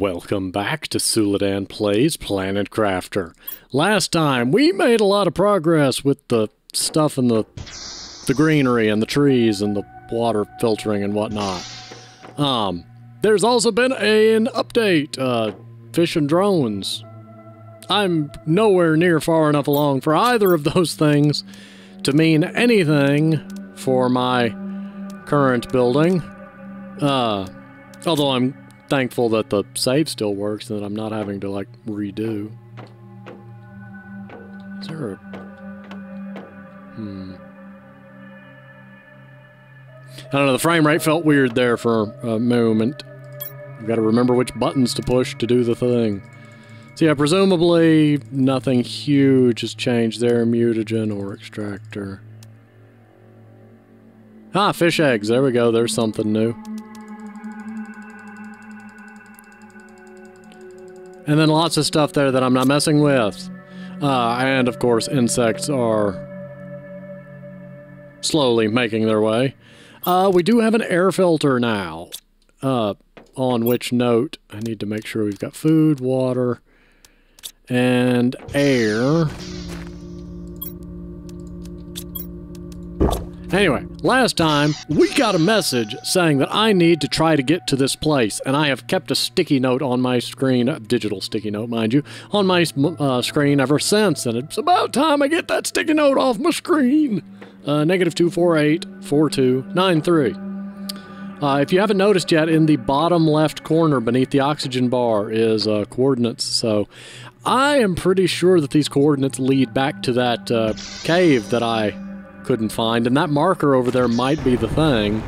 Welcome back to Tsuladan Plays Planet Crafter. Last time, we made a lot of progress with the stuff in the the greenery and the trees and the water filtering and whatnot. Um, there's also been a, an update, uh, fish and drones. I'm nowhere near far enough along for either of those things to mean anything for my current building. Uh, although I'm thankful that the save still works and that I'm not having to, like, redo. Is there a... Hmm. I don't know, the frame rate felt weird there for a moment. I've got to remember which buttons to push to do the thing. So yeah, presumably nothing huge has changed there, mutagen or extractor. Ah, fish eggs, there we go, there's something new. And then lots of stuff there that I'm not messing with. Uh, and of course, insects are slowly making their way. Uh, we do have an air filter now. Uh, on which note, I need to make sure we've got food, water, and air. Anyway, last time we got a message saying that I need to try to get to this place, and I have kept a sticky note on my screen, a digital sticky note, mind you, on my uh, screen ever since, and it's about time I get that sticky note off my screen. Uh, negative 2484293. Uh, if you haven't noticed yet, in the bottom left corner beneath the oxygen bar is uh, coordinates, so I am pretty sure that these coordinates lead back to that uh, cave that I couldn't find, and that marker over there might be the thing.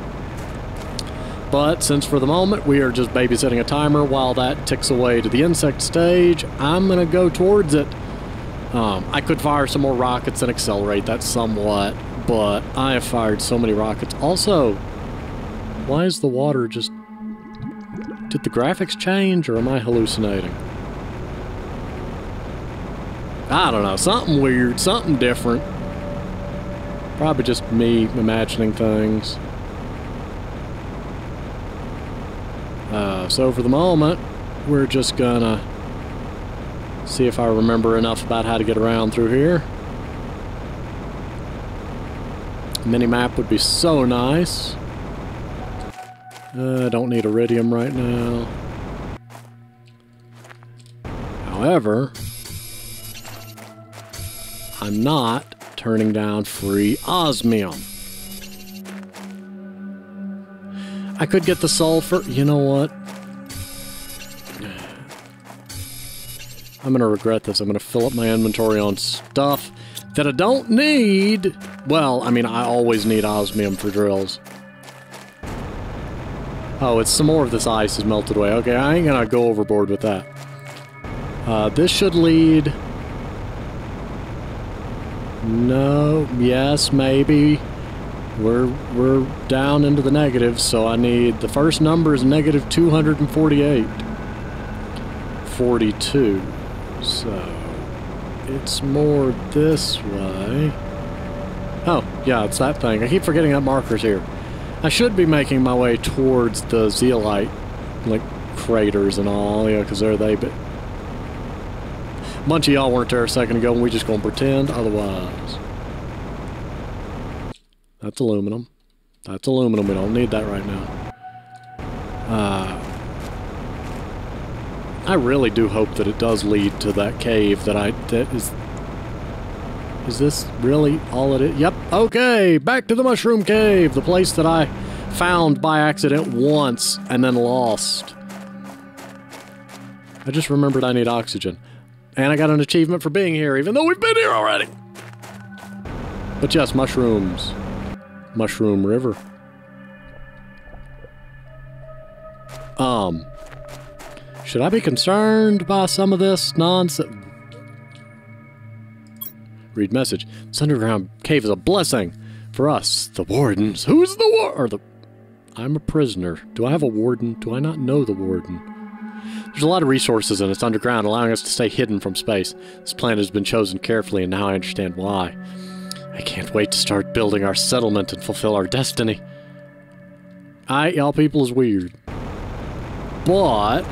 But since for the moment we are just babysitting a timer while that ticks away to the insect stage, I'm gonna go towards it. Um, I could fire some more rockets and accelerate that somewhat, but I have fired so many rockets. Also, why is the water just... Did the graphics change, or am I hallucinating? I don't know, something weird, something different. Probably just me imagining things. Uh, so for the moment, we're just gonna see if I remember enough about how to get around through here. Mini-map would be so nice. I uh, don't need iridium right now. However, I'm not turning down free osmium. I could get the sulfur. You know what? I'm going to regret this. I'm going to fill up my inventory on stuff that I don't need. Well, I mean, I always need osmium for drills. Oh, it's some more of this ice is melted away. Okay, I ain't going to go overboard with that. Uh, this should lead no, yes, maybe. We're we're down into the negatives, so I need the first number is negative 248. 42. So it's more this way. Oh, yeah, it's that thing. I keep forgetting that marker's here. I should be making my way towards the zeolite, like, craters and all, yeah, because they're they, but a bunch of y'all weren't there a second ago, and we just gonna pretend otherwise. That's aluminum. That's aluminum. We don't need that right now. Uh, I really do hope that it does lead to that cave that I... That is... Is this really all it is? Yep. Okay, back to the Mushroom Cave, the place that I found by accident once and then lost. I just remembered I need oxygen. And I got an achievement for being here, even though we've been here already. But yes, mushrooms. Mushroom River. Um, should I be concerned by some of this nonsense? Read message. This underground cave is a blessing for us, the wardens. Who's the war? Or the? I'm a prisoner. Do I have a warden? Do I not know the warden? There's a lot of resources and it's underground, allowing us to stay hidden from space. This planet has been chosen carefully, and now I understand why. I can't wait to start building our settlement and fulfill our destiny. I, y'all people, is weird. But...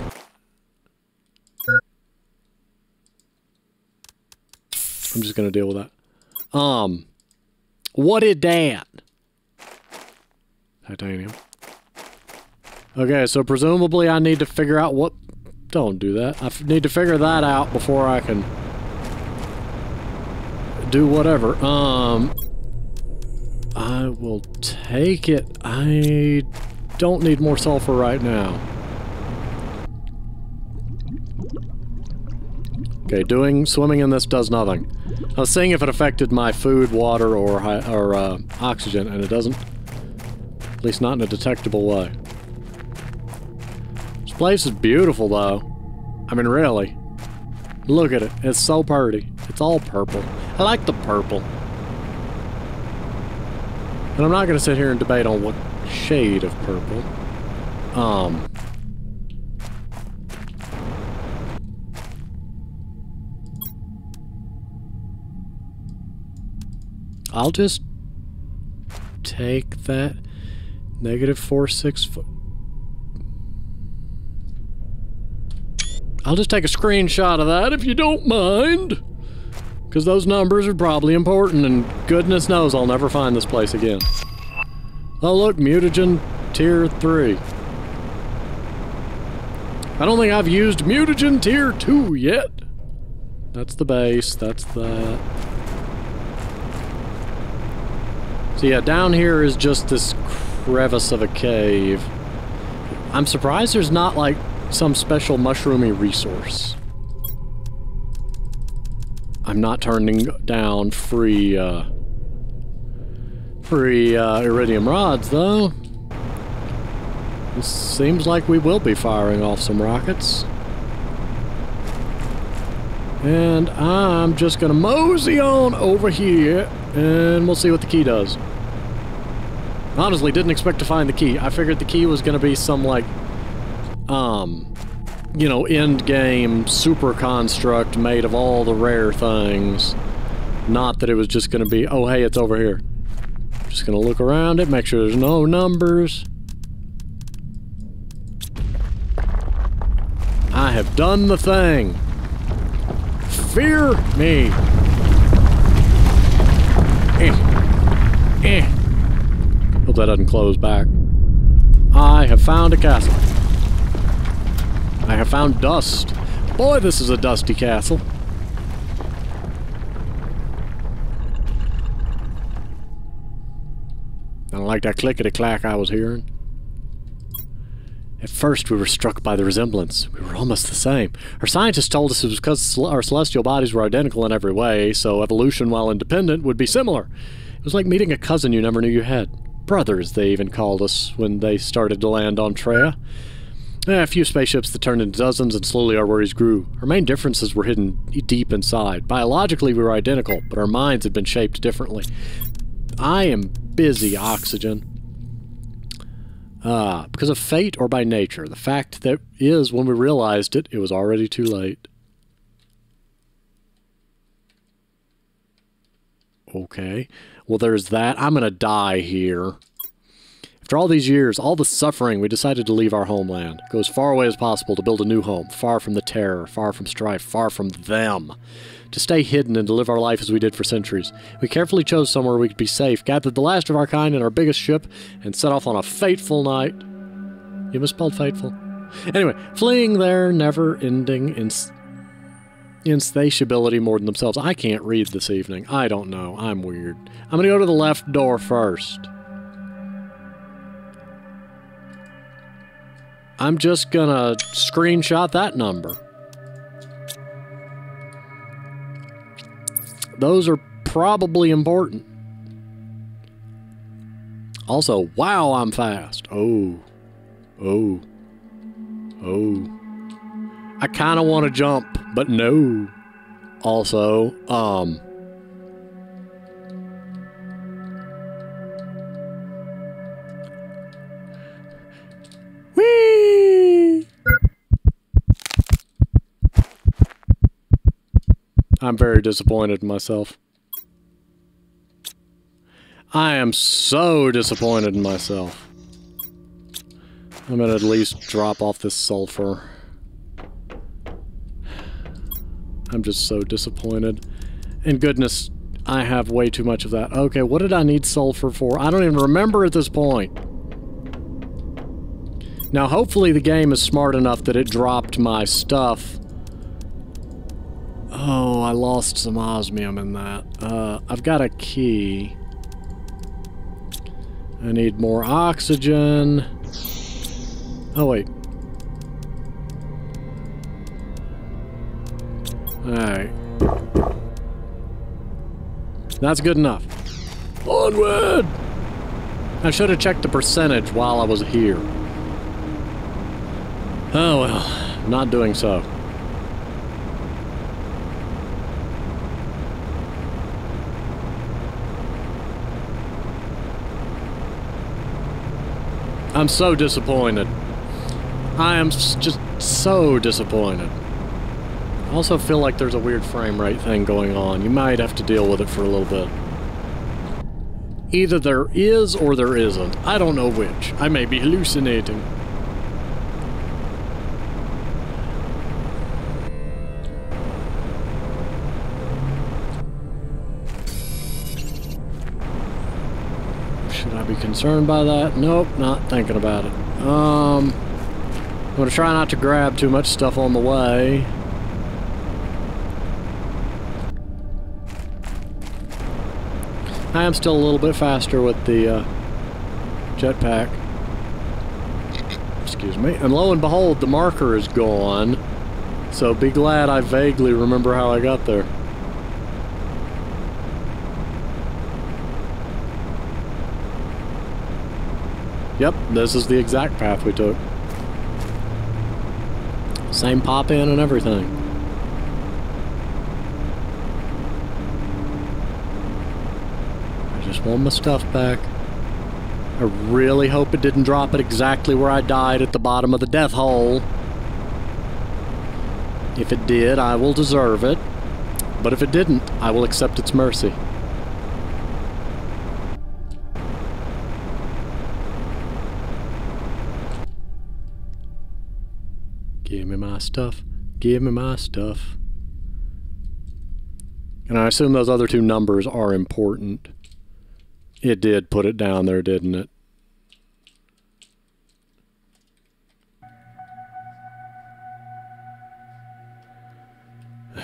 I'm just gonna deal with that. Um, what is that? Titanium. Okay, so presumably I need to figure out what don't do that. I need to figure that out before I can do whatever. Um, I will take it. I don't need more sulfur right now. Okay, doing swimming in this does nothing. I was seeing if it affected my food, water, or or uh, oxygen, and it doesn't. At least not in a detectable way. Place is beautiful, though. I mean, really. Look at it. It's so pretty. It's all purple. I like the purple. And I'm not going to sit here and debate on what shade of purple. Um... I'll just take that negative four six foot. I'll just take a screenshot of that if you don't mind. Because those numbers are probably important, and goodness knows I'll never find this place again. Oh look, mutagen tier 3. I don't think I've used mutagen tier 2 yet. That's the base, that's that. So yeah, down here is just this crevice of a cave. I'm surprised there's not like some special mushroomy resource. I'm not turning down free, uh, free, uh, iridium rods, though. It seems like we will be firing off some rockets. And I'm just gonna mosey on over here, and we'll see what the key does. Honestly, didn't expect to find the key. I figured the key was gonna be some, like, um, you know, end game super construct made of all the rare things. Not that it was just going to be, oh, hey, it's over here. Just going to look around it, make sure there's no numbers. I have done the thing. Fear me. Eh. Eh. Hope that doesn't close back. I have found a castle. I have found dust. Boy, this is a dusty castle. I don't like that clickety-clack I was hearing. At first, we were struck by the resemblance. We were almost the same. Our scientists told us it was because our celestial bodies were identical in every way, so evolution, while independent, would be similar. It was like meeting a cousin you never knew you had. Brothers, they even called us when they started to land on Traya. Eh, a few spaceships that turned into dozens, and slowly our worries grew. Our main differences were hidden deep inside. Biologically, we were identical, but our minds had been shaped differently. I am busy, Oxygen. Ah, because of fate or by nature. The fact that is, when we realized it, it was already too late. Okay. Well, there's that. I'm going to die here. After all these years, all the suffering, we decided to leave our homeland, go as far away as possible to build a new home, far from the terror, far from strife, far from them. To stay hidden and to live our life as we did for centuries. We carefully chose somewhere we could be safe, gathered the last of our kind in our biggest ship, and set off on a fateful night. You misspelled fateful. Anyway, fleeing their never-ending ins insatiability more than themselves. I can't read this evening. I don't know. I'm weird. I'm going to go to the left door first. I'm just gonna screenshot that number. Those are probably important. Also, wow, I'm fast. Oh. Oh. Oh. I kind of want to jump, but no. Also, um... I'm very disappointed in myself. I am so disappointed in myself. I'm gonna at least drop off this sulfur. I'm just so disappointed. And goodness, I have way too much of that. Okay, what did I need sulfur for? I don't even remember at this point. Now, hopefully the game is smart enough that it dropped my stuff. Oh, I lost some osmium in that. Uh, I've got a key. I need more oxygen. Oh, wait. Alright. That's good enough. Onward! I should have checked the percentage while I was here. Oh well, not doing so. I'm so disappointed. I am just so disappointed. I also feel like there's a weird frame rate thing going on. You might have to deal with it for a little bit. Either there is or there isn't. I don't know which. I may be hallucinating. Concerned by that? Nope, not thinking about it. Um, I'm going to try not to grab too much stuff on the way. I am still a little bit faster with the uh, jetpack. Excuse me. And lo and behold, the marker is gone. So be glad I vaguely remember how I got there. Yep, this is the exact path we took. Same pop in and everything. I just want my stuff back. I really hope it didn't drop it exactly where I died at the bottom of the death hole. If it did, I will deserve it. But if it didn't, I will accept its mercy. Give me my stuff. Give me my stuff. And I assume those other two numbers are important. It did put it down there, didn't it?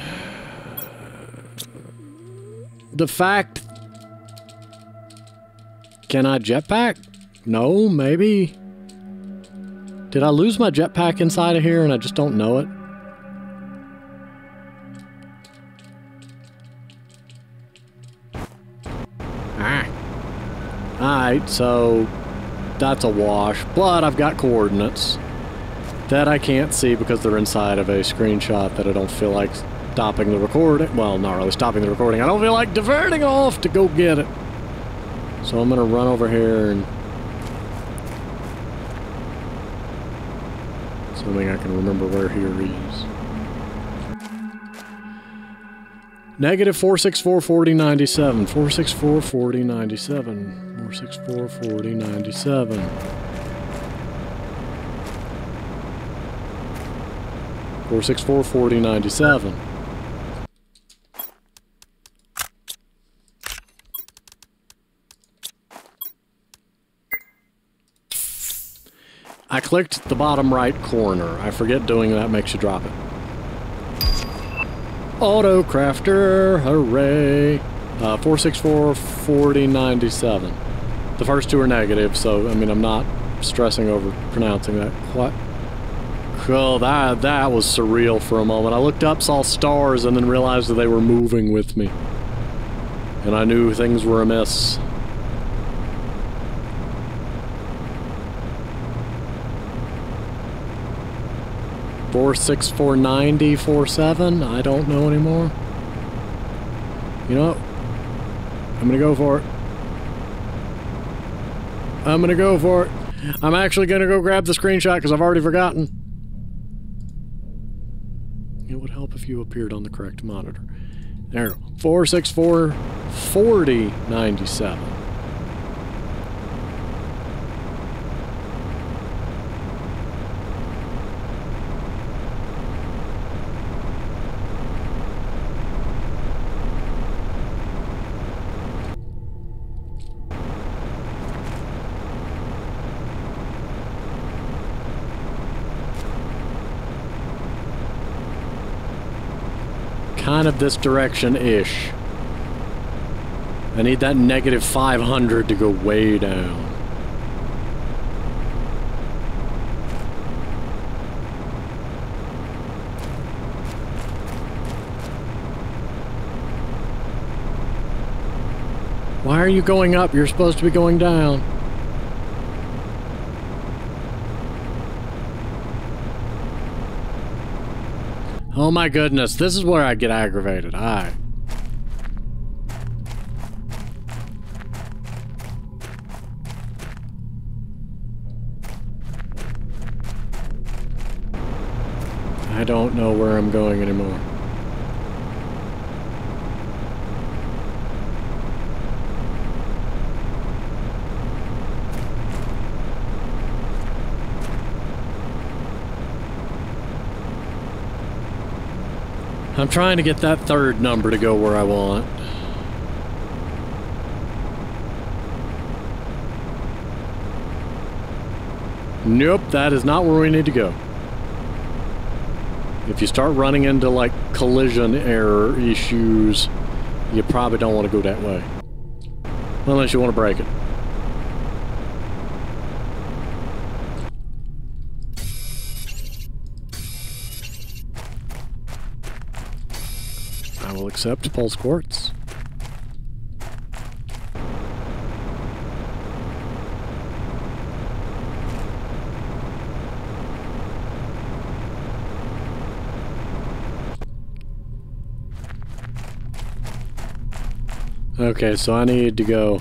the fact... Can I jetpack? No, maybe. Did I lose my jetpack inside of here and I just don't know it? Alright, so that's a wash. But I've got coordinates that I can't see because they're inside of a screenshot that I don't feel like stopping the recording. Well, not really stopping the recording. I don't feel like diverting off to go get it. So I'm going to run over here and... Assuming I can remember where here is. Negative 464 40 97. 464 40 97. 464 40 97. Four six four forty ninety seven. I clicked the bottom right corner. I forget doing that makes you drop it. Auto crafter, hooray! Uh, 464 4097. The first two are negative, so I mean I'm not stressing over pronouncing that. What? Oh, that that was surreal for a moment. I looked up, saw stars, and then realized that they were moving with me, and I knew things were amiss. Four six four ninety four seven. I don't know anymore. You know, I'm gonna go for it. I'm gonna go for it. I'm actually gonna go grab the screenshot because I've already forgotten. It would help if you appeared on the correct monitor. There, 464 4097. Kind of this direction-ish. I need that negative 500 to go way down. Why are you going up? You're supposed to be going down. Oh my goodness, this is where I get aggravated. Alright. I don't know where I'm going anymore. I'm trying to get that third number to go where I want. Nope, that is not where we need to go. If you start running into like collision error issues, you probably don't want to go that way. Unless you want to break it. I will accept pulse quartz. Okay, so I need to go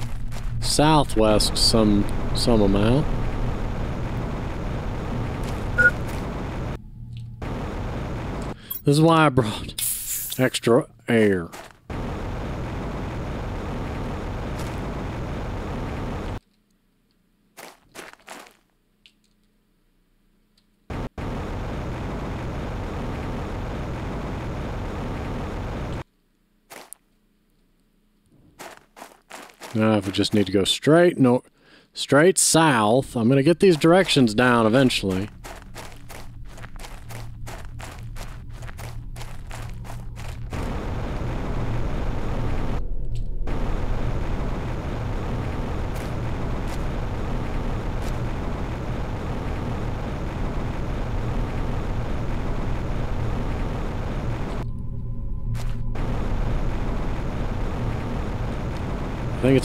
southwest some some amount. This is why I brought extra air. Now if we just need to go straight no straight south, I'm gonna get these directions down eventually.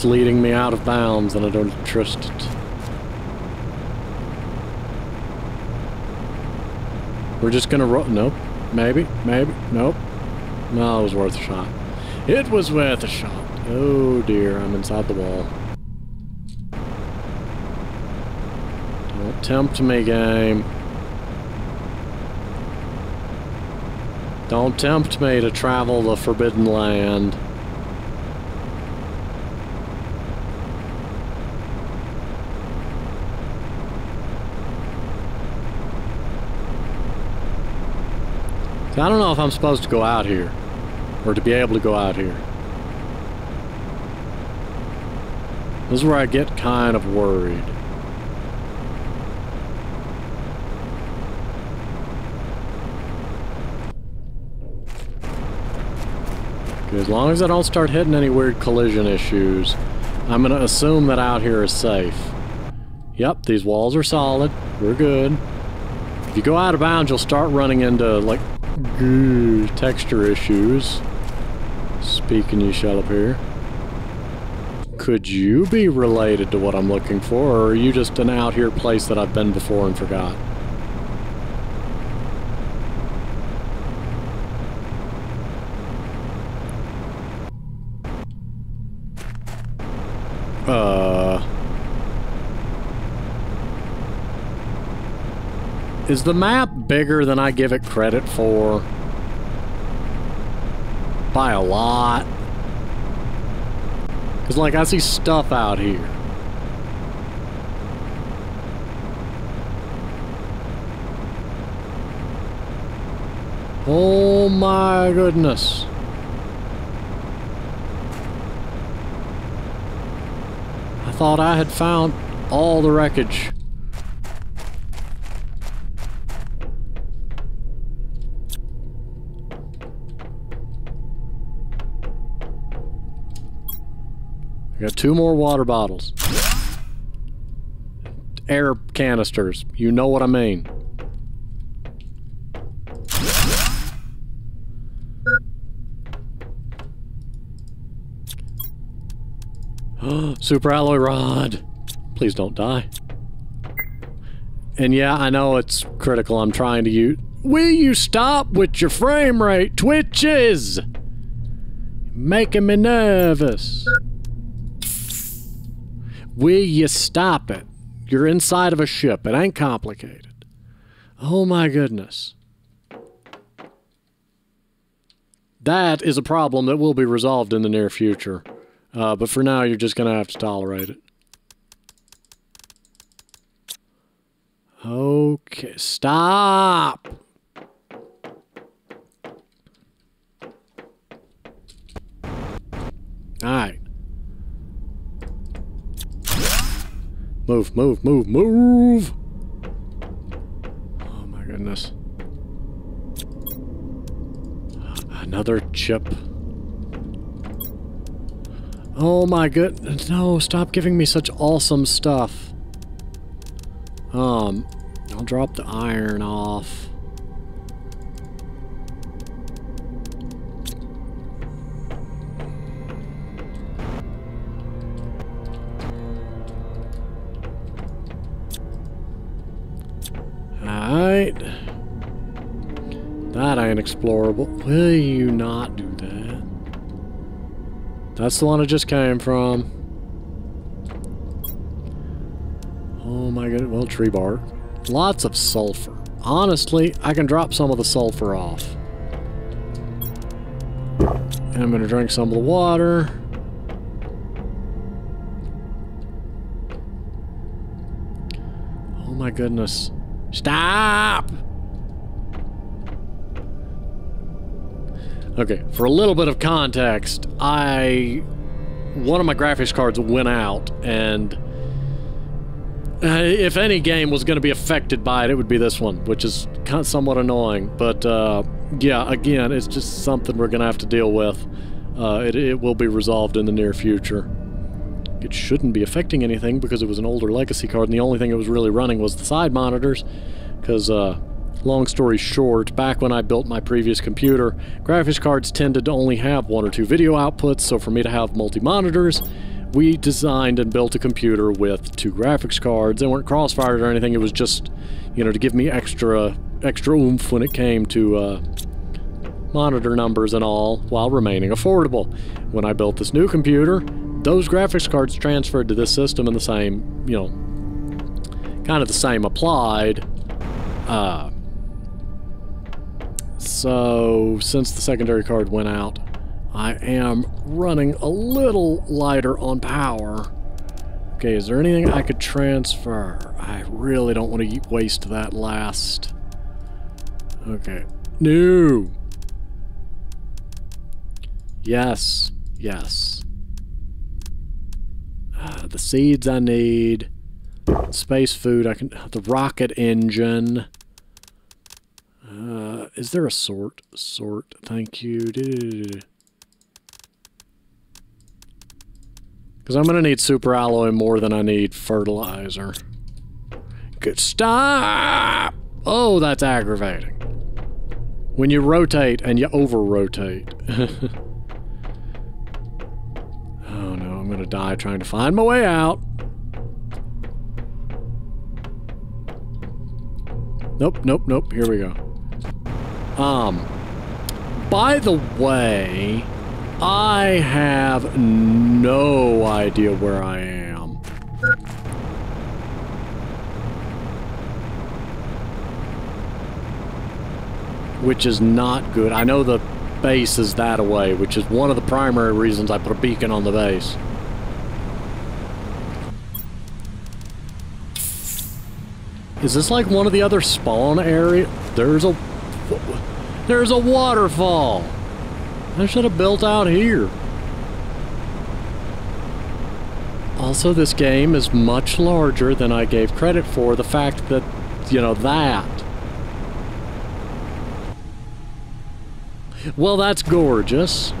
It's leading me out of bounds and I don't trust it. We're just gonna roll. Nope. Maybe. Maybe. Nope. No, it was worth a shot. It was worth a shot. Oh dear, I'm inside the wall. Don't tempt me, game. Don't tempt me to travel the Forbidden Land. I don't know if I'm supposed to go out here. Or to be able to go out here. This is where I get kind of worried. As long as I don't start hitting any weird collision issues, I'm going to assume that out here is safe. Yep, these walls are solid. We're good. If you go out of bounds, you'll start running into, like, texture issues. Speaking you shall appear. Could you be related to what I'm looking for, or are you just an out here place that I've been before and forgot? Uh... Is the map bigger than I give it credit for? By a lot. Because, like, I see stuff out here. Oh my goodness. I thought I had found all the wreckage. We got two more water bottles. Air canisters. You know what I mean. Super alloy rod. Please don't die. And yeah, I know it's critical. I'm trying to use. Will you stop with your frame rate twitches? Making me nervous. Will you stop it? You're inside of a ship. It ain't complicated. Oh my goodness. That is a problem that will be resolved in the near future. Uh, but for now, you're just going to have to tolerate it. Okay, stop! Alright. Move, move, move, move! Oh my goodness. Another chip. Oh my goodness, no, stop giving me such awesome stuff. Um, I'll drop the iron off. Alright. That ain't explorable. Will you not do that? That's the one I just came from. Oh my god, well, tree bark. Lots of sulfur. Honestly, I can drop some of the sulfur off. And I'm gonna drink some of the water. Oh my goodness. Stop! Okay, for a little bit of context, I... One of my graphics cards went out, and... Uh, if any game was going to be affected by it, it would be this one, which is kind of somewhat annoying. But, uh, yeah, again, it's just something we're going to have to deal with. Uh, it, it will be resolved in the near future. It shouldn't be affecting anything because it was an older legacy card, and the only thing it was really running was the side monitors, because, uh, Long story short, back when I built my previous computer, graphics cards tended to only have one or two video outputs, so for me to have multi-monitors, we designed and built a computer with two graphics cards. They weren't cross-fired or anything, it was just, you know, to give me extra, extra oomph when it came to, uh, monitor numbers and all, while remaining affordable. When I built this new computer, those graphics cards transferred to this system and the same, you know, kind of the same applied. Uh, so, since the secondary card went out, I am running a little lighter on power. Okay, is there anything I could transfer? I really don't want to waste that last. Okay. No! Yes. Yes. Uh, the seeds I need. Space food I can... The rocket engine. Uh, is there a sort? Sort. Thank you. Because I'm going to need super alloy more than I need fertilizer. Good. Stop! Oh, that's aggravating. When you rotate and you over-rotate. to die trying to find my way out. Nope, nope, nope. Here we go. Um, by the way, I have no idea where I am. Which is not good. I know the base is that away, which is one of the primary reasons I put a beacon on the base. Is this like one of the other spawn area? There's a there's a waterfall. I should have built out here. Also, this game is much larger than I gave credit for. The fact that, you know, that. Well, that's gorgeous.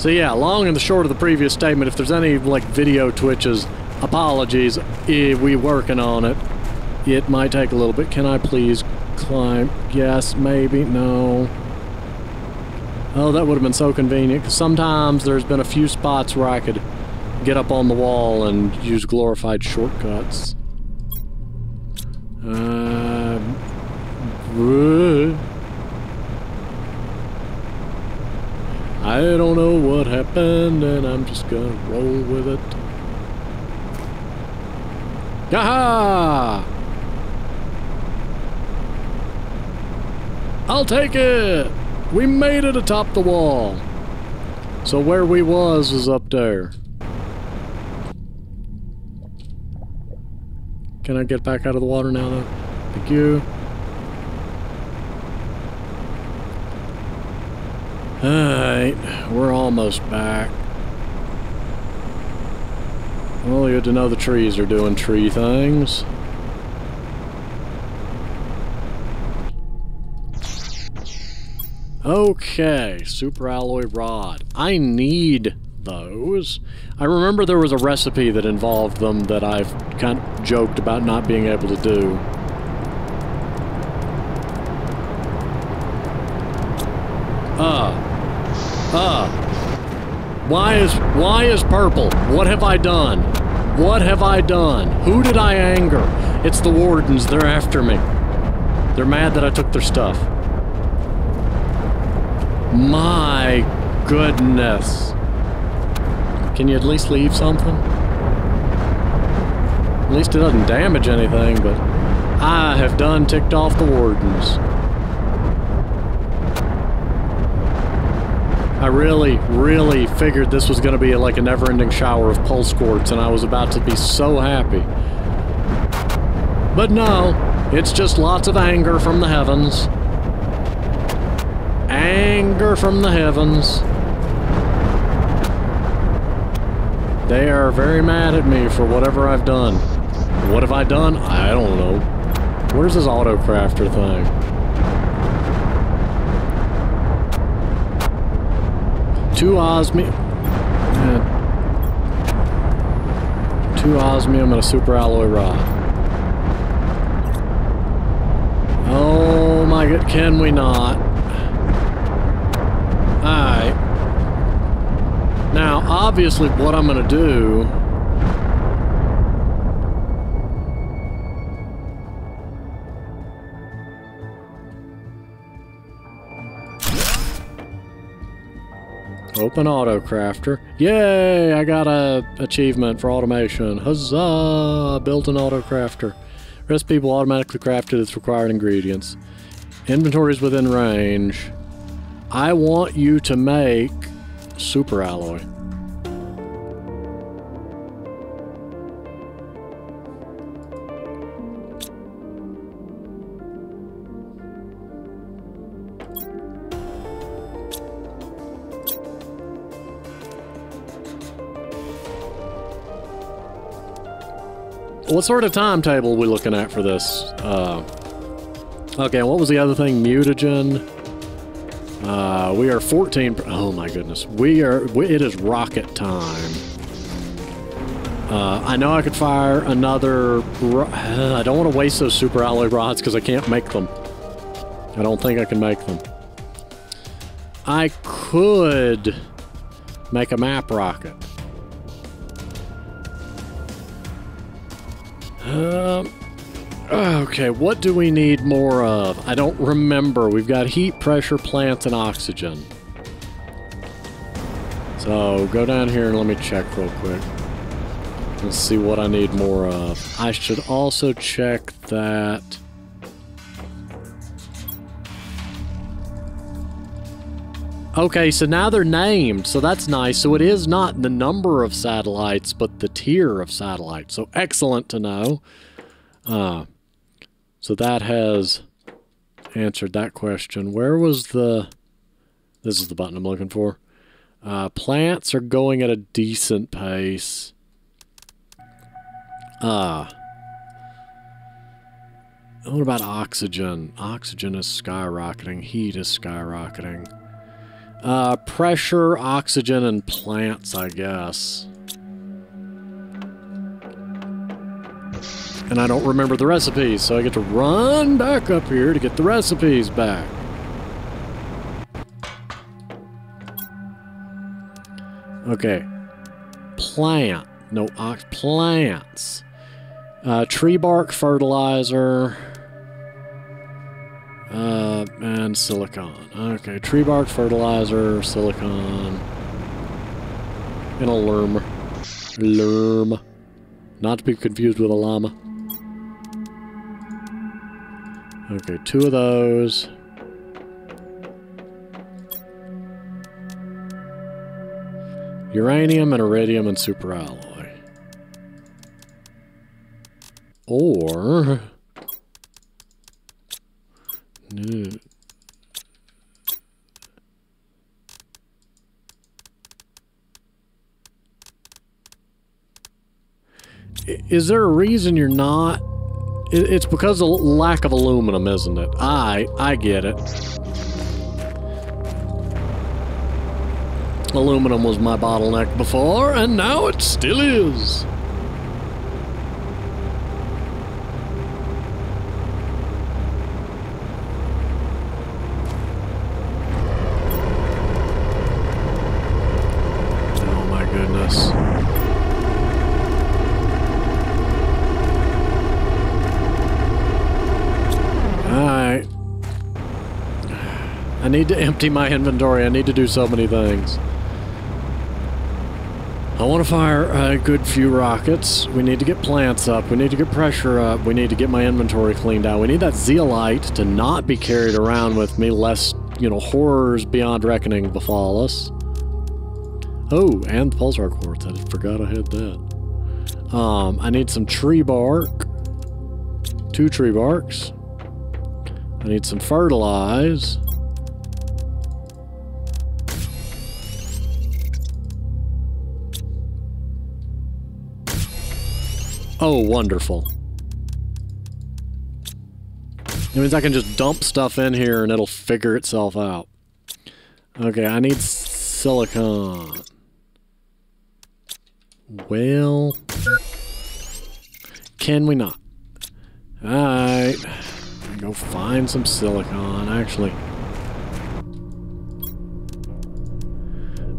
So yeah, long and the short of the previous statement, if there's any like video twitches, apologies. Eh, we working on it. It might take a little bit. Can I please climb? Yes, maybe, no. Oh, that would have been so convenient, because sometimes there's been a few spots where I could get up on the wall and use glorified shortcuts. Uh, I don't know what happened, and I'm just gonna roll with it. Yaha! I'll take it! We made it atop the wall. So where we was is up there. Can I get back out of the water now, though? Thank you. Alright, we're almost back. Well, good to know the trees are doing tree things. Okay, super alloy rod. I need those. I remember there was a recipe that involved them that I've kind of joked about not being able to do. Uh. Uh. Why is why is purple? What have I done? What have I done? Who did I anger? It's the wardens. They're after me. They're mad that I took their stuff. My goodness. Can you at least leave something? At least it doesn't damage anything, but I have done ticked off the wardens. I really, really figured this was going to be like a never-ending shower of pulse quartz, and I was about to be so happy. But no, it's just lots of anger from the heavens. Anger from the heavens. They are very mad at me for whatever I've done. What have I done? I don't know. Where's this autocrafter thing? Two osmium. two osmium and a super alloy rod. Oh my god, can we not? Alright. Now, obviously, what I'm going to do... Open Auto Crafter. Yay! I got a achievement for automation. Huzzah! Built an Auto Crafter. Recipe will automatically crafted its required ingredients. Inventory is within range. I want you to make super alloy. What sort of timetable are we looking at for this? Uh, okay, what was the other thing? Mutagen. Uh, we are 14. Oh my goodness. We are. We, it is rocket time. Uh, I know I could fire another. I don't want to waste those super alloy rods because I can't make them. I don't think I can make them. I could make a map rocket. Um. Okay, what do we need more of? I don't remember. We've got heat, pressure, plants, and oxygen. So, go down here and let me check real quick. Let's see what I need more of. I should also check that... Okay, so now they're named, so that's nice. So it is not the number of satellites, but the tier of satellites. So excellent to know. Uh, so that has answered that question. Where was the... This is the button I'm looking for. Uh, plants are going at a decent pace. Ah. What about oxygen? Oxygen is skyrocketing. Heat is skyrocketing. Uh, pressure, oxygen, and plants, I guess. And I don't remember the recipes, so I get to run back up here to get the recipes back. Okay. Plant. No, ox plants. Uh, tree bark fertilizer. Uh, and silicon. Okay, tree bark fertilizer, silicon. And a lerm. Lerm. Not to be confused with a llama. Okay, two of those. Uranium and iridium and superalloy. Or... Is there a reason you're not... It's because of lack of aluminum, isn't it? I, I get it. Aluminum was my bottleneck before, and now it still is. Need to empty my inventory. I need to do so many things. I want to fire a good few rockets. We need to get plants up. We need to get pressure up. We need to get my inventory cleaned out. We need that zeolite to not be carried around with me lest, you know, horrors beyond reckoning befall us. Oh, and the pulsar quartz. I forgot I had that. Um, I need some tree bark. Two tree barks. I need some fertilize. Oh, wonderful. It means I can just dump stuff in here and it'll figure itself out. Okay, I need silicon. Well, can we not? Alright. Go find some silicon, actually.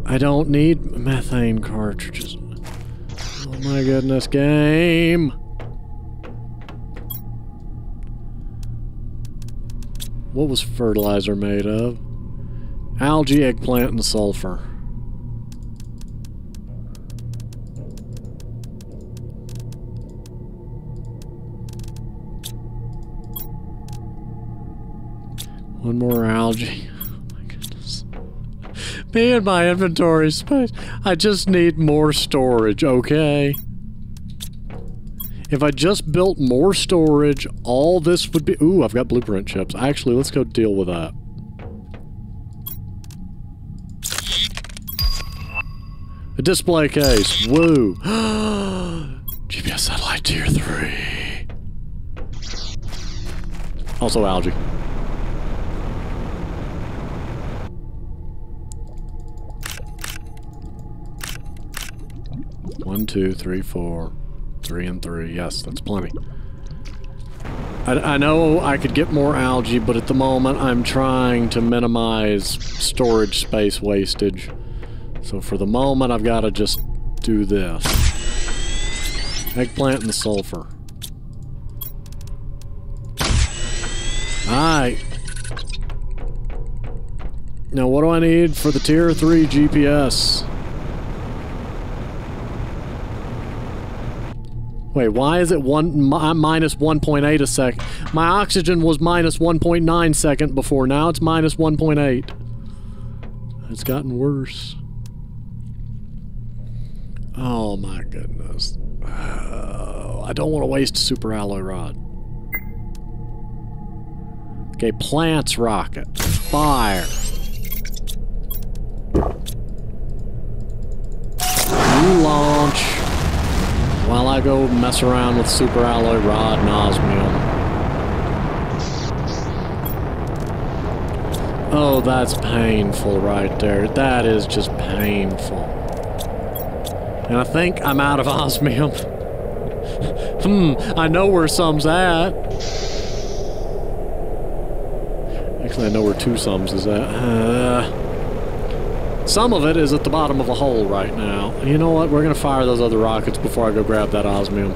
I don't need methane cartridges. My goodness, game! What was fertilizer made of? Algae, eggplant, and sulfur. One more algae. Me and my inventory space. I just need more storage, okay? If I just built more storage, all this would be... Ooh, I've got blueprint chips. Actually, let's go deal with that. A display case. Woo. GPS satellite tier 3. Also algae. One, two, three, four. Three and three. Yes, that's plenty. I, I know I could get more algae, but at the moment I'm trying to minimize storage space wastage. So for the moment I've got to just do this. Eggplant and sulfur. Alright. Now what do I need for the tier 3 GPS? Wait, why is it one mi uh, minus 1.8 a sec? My oxygen was minus 1.9 second before. Now it's minus 1.8. It's gotten worse. Oh my goodness. I don't want to waste super alloy rod. Okay, plants rocket. Fire. You launch while I go mess around with super alloy rod and osmium. Oh, that's painful right there. That is just painful. And I think I'm out of osmium. hmm, I know where some's at. Actually, I know where two sums is at. Uh, some of it is at the bottom of a hole right now. You know what? We're going to fire those other rockets before I go grab that osmium.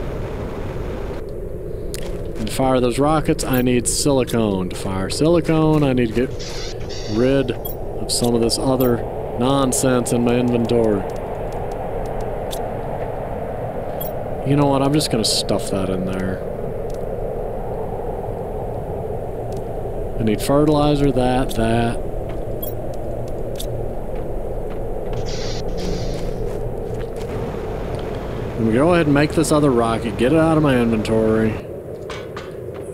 And to fire those rockets, I need silicone. To fire silicone, I need to get rid of some of this other nonsense in my inventory. You know what? I'm just going to stuff that in there. I need fertilizer, that, that. And we go ahead and make this other rocket, get it out of my inventory.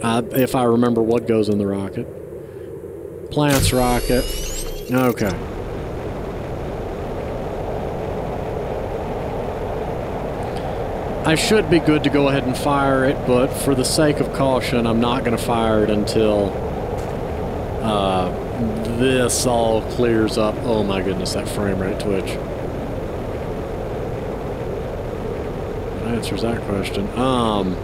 Uh, if I remember what goes in the rocket. Plants rocket. Okay. I should be good to go ahead and fire it, but for the sake of caution, I'm not going to fire it until uh, this all clears up. Oh my goodness, that frame rate twitch. Answers that question. Um...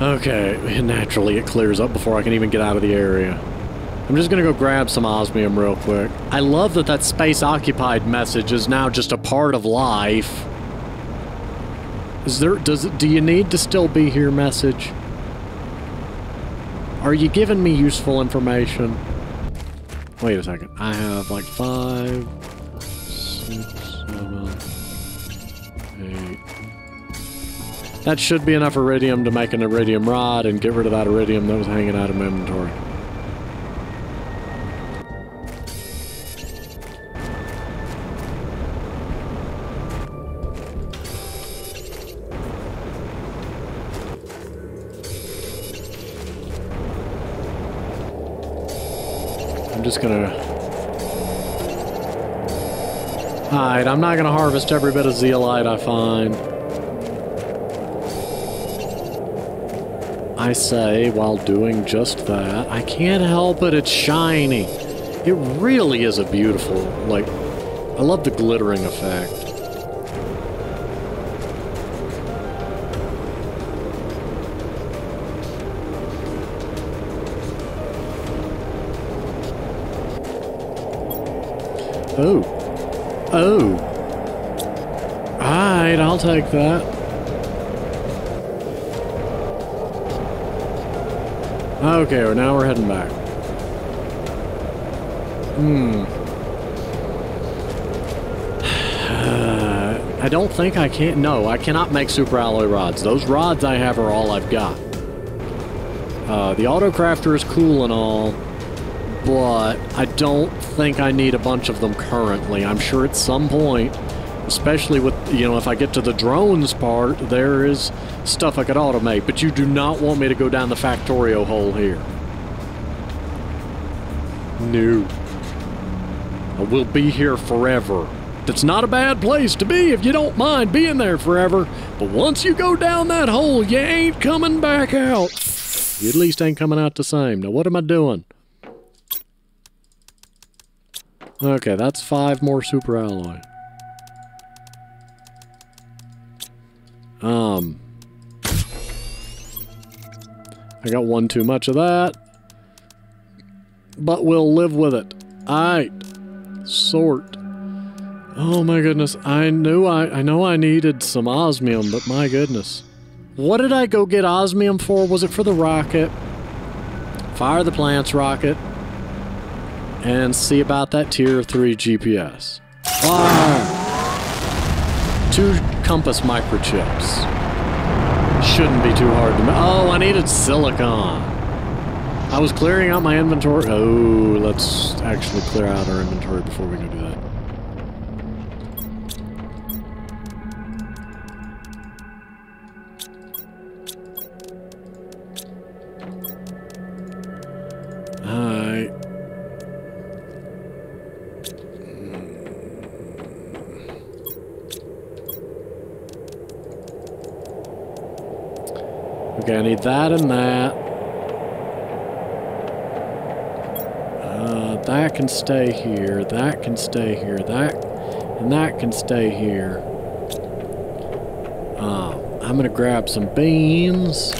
Okay, naturally it clears up before I can even get out of the area. I'm just gonna go grab some osmium real quick. I love that that space occupied message is now just a part of life. Is there, does it, do you need to still be here message? Are you giving me useful information? Wait a second. I have like five, six, seven, eight, that should be enough iridium to make an iridium rod and get rid of that iridium that was hanging out of my inventory. Just gonna... Alright, I'm not gonna harvest every bit of zeolite I find. I say while doing just that. I can't help it, it's shiny. It really is a beautiful, like, I love the glittering effect. Oh. Oh. Alright, I'll take that. Okay, well now we're heading back. Hmm. I don't think I can't. No, I cannot make super alloy rods. Those rods I have are all I've got. Uh, the autocrafter is cool and all, but I don't think I need a bunch of them currently. I'm sure at some point, especially with, you know, if I get to the drones part, there is stuff I could automate, but you do not want me to go down the Factorio hole here. No. I will be here forever. That's not a bad place to be if you don't mind being there forever, but once you go down that hole, you ain't coming back out. You at least ain't coming out the same. Now, what am I doing? Okay, that's five more super alloy. Um, I got one too much of that. But we'll live with it. Alright. Sort. Oh my goodness. I knew I I know I needed some osmium, but my goodness. What did I go get osmium for? Was it for the rocket? Fire the plants rocket. And see about that tier 3 GPS. Two compass microchips. Shouldn't be too hard to... Oh, I needed silicon. I was clearing out my inventory. Oh, let's actually clear out our inventory before we go do that. Need that and that. Uh, that can stay here. That can stay here. That and that can stay here. Uh, I'm gonna grab some beans.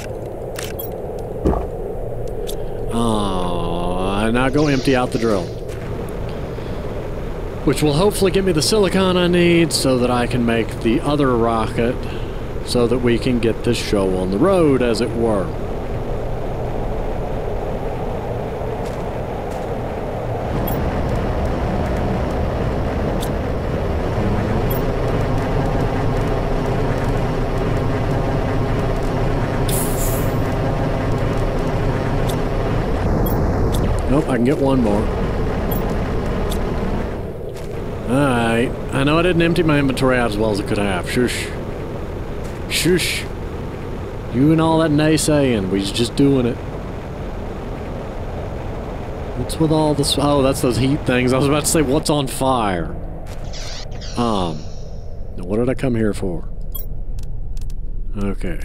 Uh, and now go empty out the drill. Which will hopefully get me the silicon I need so that I can make the other rocket so that we can get this show on the road, as it were. Nope, I can get one more. Alright. I know I didn't empty my inventory out as well as I could have. Shush. Shush. You and all that naysaying. We just doing it. What's with all this? Oh, that's those heat things. I was about to say, what's on fire? Um. What did I come here for? Okay.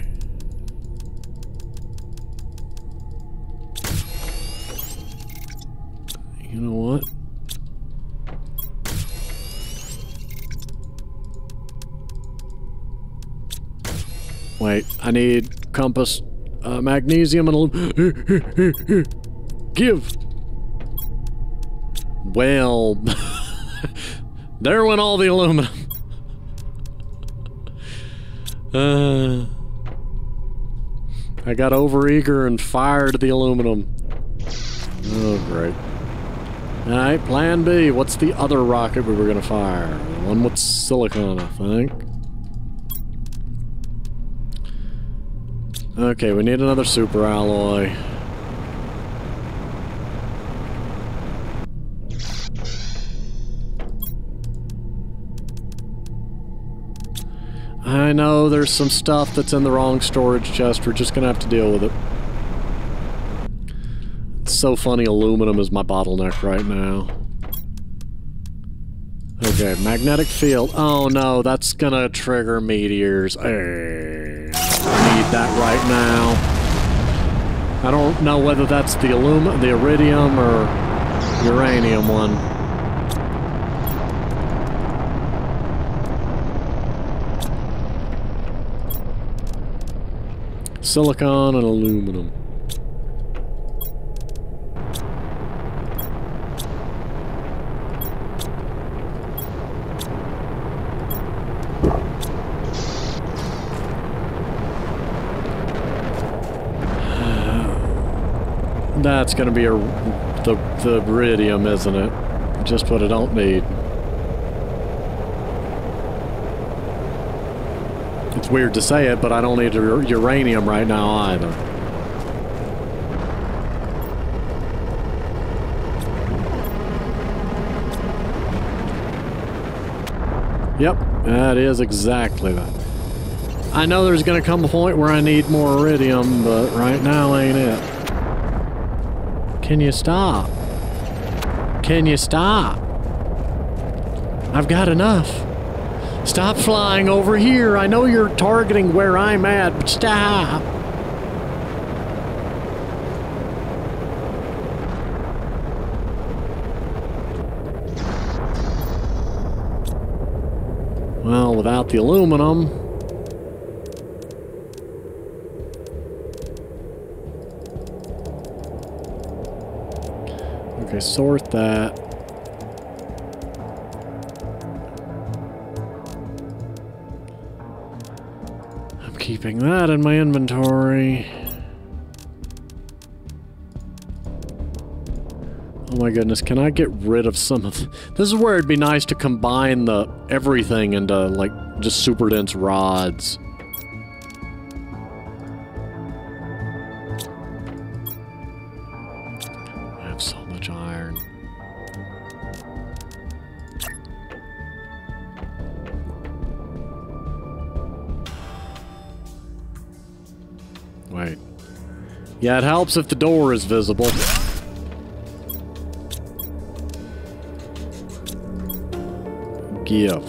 I need compass, uh, magnesium, and aluminum. Give! Well, there went all the aluminum. Uh, I got overeager and fired the aluminum. Oh, great. Alright, plan B. What's the other rocket we were gonna fire? The one with silicon, I think. Okay, we need another super alloy. I know there's some stuff that's in the wrong storage chest. We're just gonna have to deal with it. It's so funny aluminum is my bottleneck right now. Okay, magnetic field. Oh no, that's gonna trigger meteors. Eh, I need that right now. I don't know whether that's the alum, the iridium, or uranium one. Silicon and aluminum. That's gonna be a the the iridium, isn't it? Just what I don't need. It's weird to say it, but I don't need uranium right now either. Yep, that is exactly that. I know there's gonna come a point where I need more iridium, but right now ain't it. Can you stop? Can you stop? I've got enough. Stop flying over here. I know you're targeting where I'm at, but stop. Well, without the aluminum, Okay, sort that. I'm keeping that in my inventory. Oh my goodness, can I get rid of some of... This is where it'd be nice to combine the everything into, like, just super dense rods. Yeah, it helps if the door is visible. Give.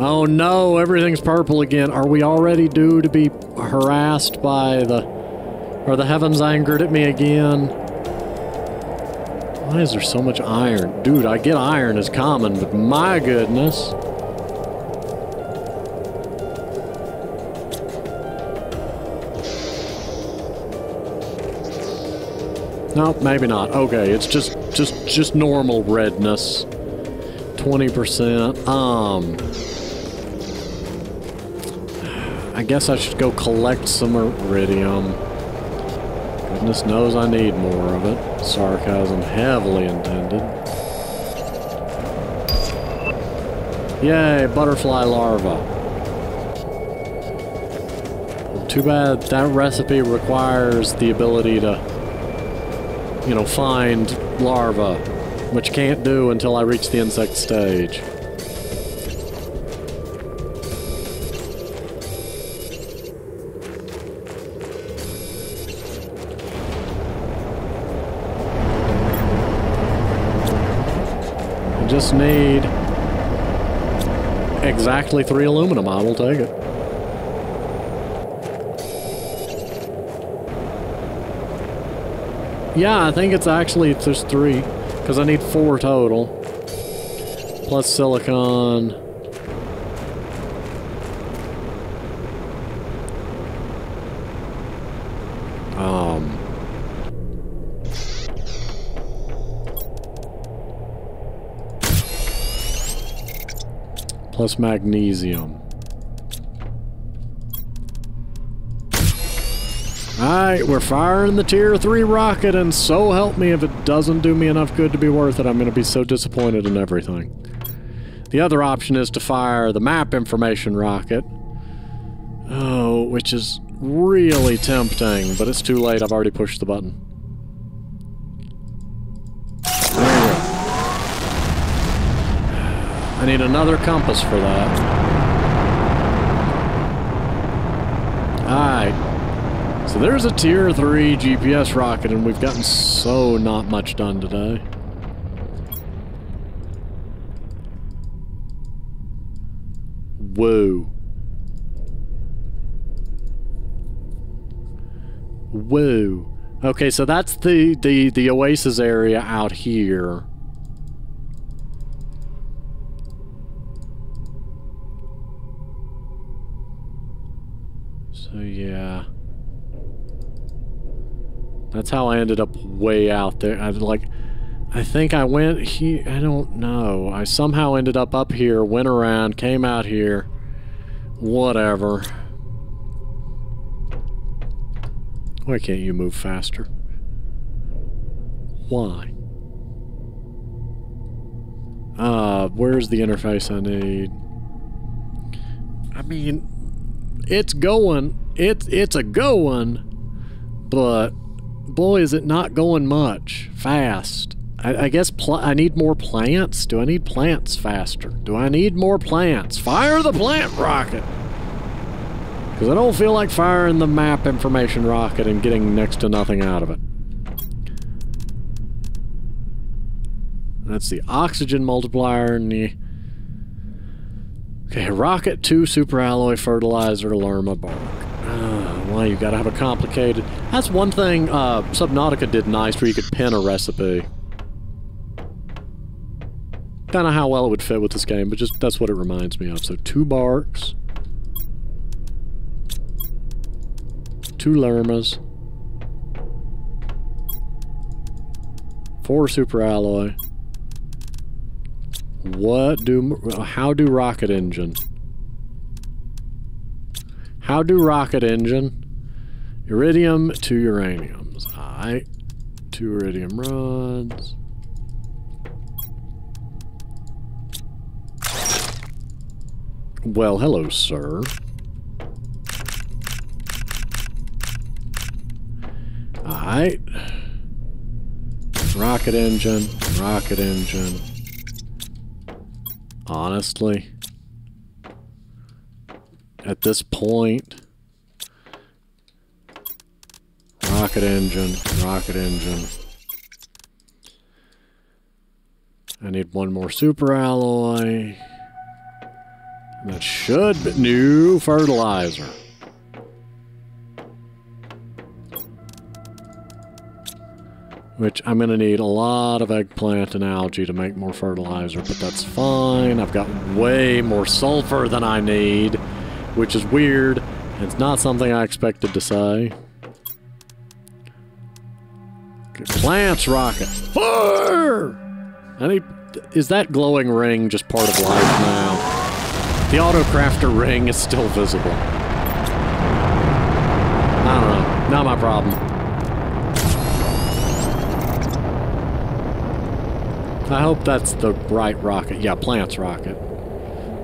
Oh no, everything's purple again. Are we already due to be... Harassed by the... Or the heavens angered at me again? Why is there so much iron? Dude, I get iron as common, but my goodness. No, maybe not. Okay, it's just just just normal redness. 20%. Um I guess I should go collect some iridium. Goodness knows I need more of it. Sarcasm heavily intended. Yay, butterfly larva. Too bad that recipe requires the ability to you know, find larvae, which can't do until I reach the insect stage. I just need exactly three aluminum. I will take it. Yeah, I think it's actually there's three because I need four total plus silicon. Um. Plus magnesium. Alright, we're firing the tier 3 rocket, and so help me if it doesn't do me enough good to be worth it, I'm going to be so disappointed in everything. The other option is to fire the map information rocket. Oh, which is really tempting, but it's too late, I've already pushed the button. I need another compass for that. Alright. So there's a tier 3 GPS rocket, and we've gotten so not much done today. Whoa. Whoa. Okay, so that's the, the, the Oasis area out here. So, yeah. That's how I ended up way out there. I like, I think I went here. I don't know. I somehow ended up up here, went around, came out here. Whatever. Why can't you move faster? Why? Uh, where's the interface I need? I mean, it's going. It's it's a going, but boy, is it not going much fast. I, I guess I need more plants. Do I need plants faster? Do I need more plants? Fire the plant rocket! Because I don't feel like firing the map information rocket and getting next to nothing out of it. That's the oxygen multiplier and the... Okay, rocket 2 superalloy fertilizer Lirma bark. Well, you gotta have a complicated... That's one thing uh, Subnautica did nice, where you could pin a recipe. Don't know how well it would fit with this game, but just that's what it reminds me of. So two barks. Two Lirmas. Four superalloy. What do... How do rocket engine? How do rocket engine? Iridium to uraniums. Alright. Two iridium rods. Well, hello, sir. Alright. Rocket engine, rocket engine. Honestly at this point. Rocket engine, rocket engine. I need one more super alloy. That should be new fertilizer. Which I'm going to need a lot of eggplant and algae to make more fertilizer, but that's fine. I've got way more sulfur than I need, which is weird. It's not something I expected to say. Plants rocket. Fire! Any, is that glowing ring just part of life now? The autocrafter ring is still visible. I don't know. Not my problem. I hope that's the right rocket. Yeah, plants rocket.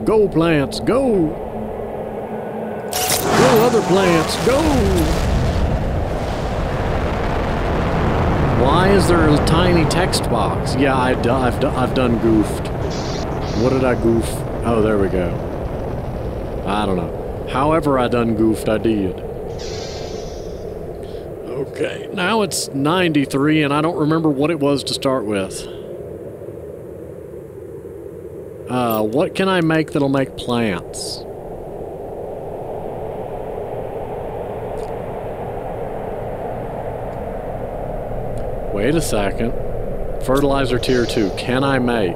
Go, plants, go! Go, other plants, go! Why is there a tiny text box? Yeah, I, have I've done goofed. What did I goof? Oh, there we go. I don't know. However I done goofed, I did. Okay, now it's 93 and I don't remember what it was to start with. Uh, what can I make that'll make plants? Wait a second. Fertilizer tier 2. Can I make?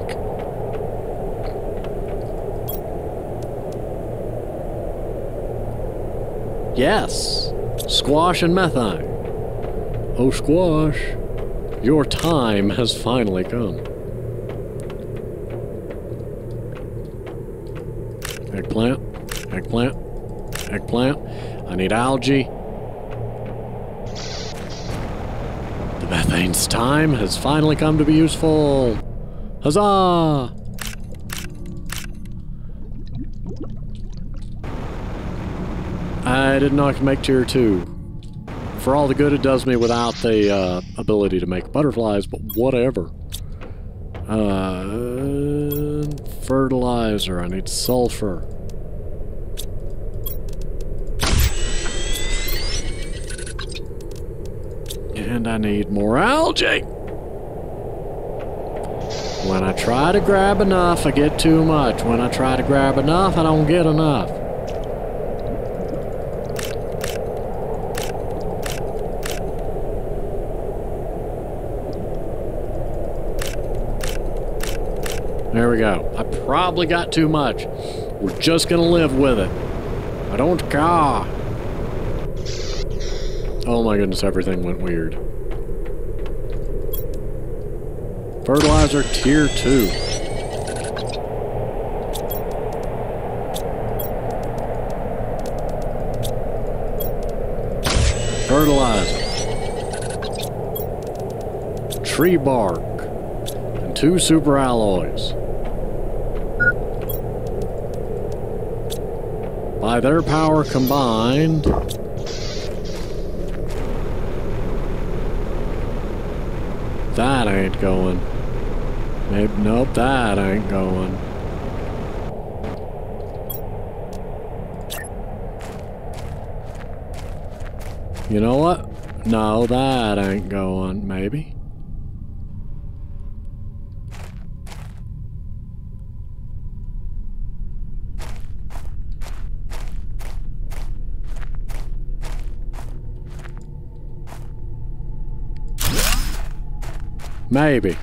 Yes. Squash and methane. Oh, squash. Your time has finally come. Eggplant. Eggplant. Eggplant. I need algae. Methane's time has finally come to be useful. Huzzah! I I could make tier 2. For all the good it does me without the uh, ability to make butterflies, but whatever. Uh, fertilizer, I need sulfur. And I need more algae. When I try to grab enough, I get too much. When I try to grab enough, I don't get enough. There we go. I probably got too much. We're just gonna live with it. I don't care. Oh my goodness, everything went weird. Fertilizer tier 2. Fertilizer. Tree bark. And two super alloys. By their power combined, That ain't going. Maybe, nope, that ain't going. You know what? No, that ain't going. Maybe. Maybe.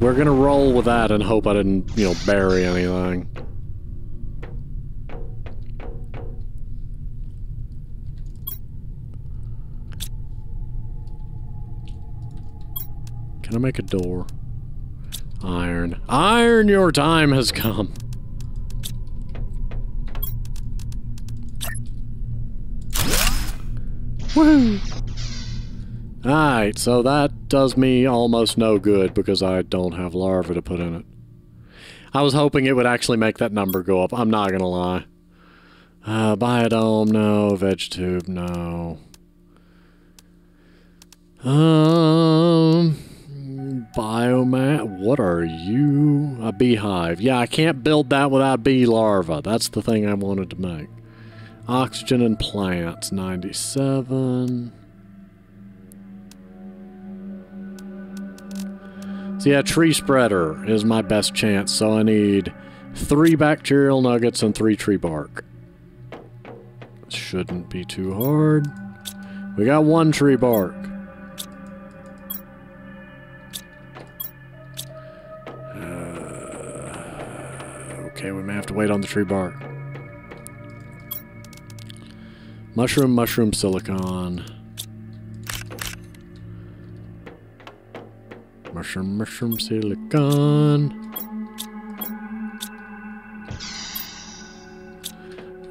We're gonna roll with that and hope I didn't, you know, bury anything. Can I make a door? Iron. Iron, your time has come. Alright, so that does me almost no good because I don't have larvae to put in it. I was hoping it would actually make that number go up, I'm not gonna lie. Uh, biodome, no. Vegetube, no. Um... Biomat, what are you? A beehive. Yeah, I can't build that without bee larvae. That's the thing I wanted to make. Oxygen and plants, 97. So yeah, tree spreader is my best chance, so I need three bacterial nuggets and three tree bark. shouldn't be too hard. We got one tree bark. Uh, okay, we may have to wait on the tree bark. Mushroom, mushroom, silicon. Mushroom, mushroom, silicon.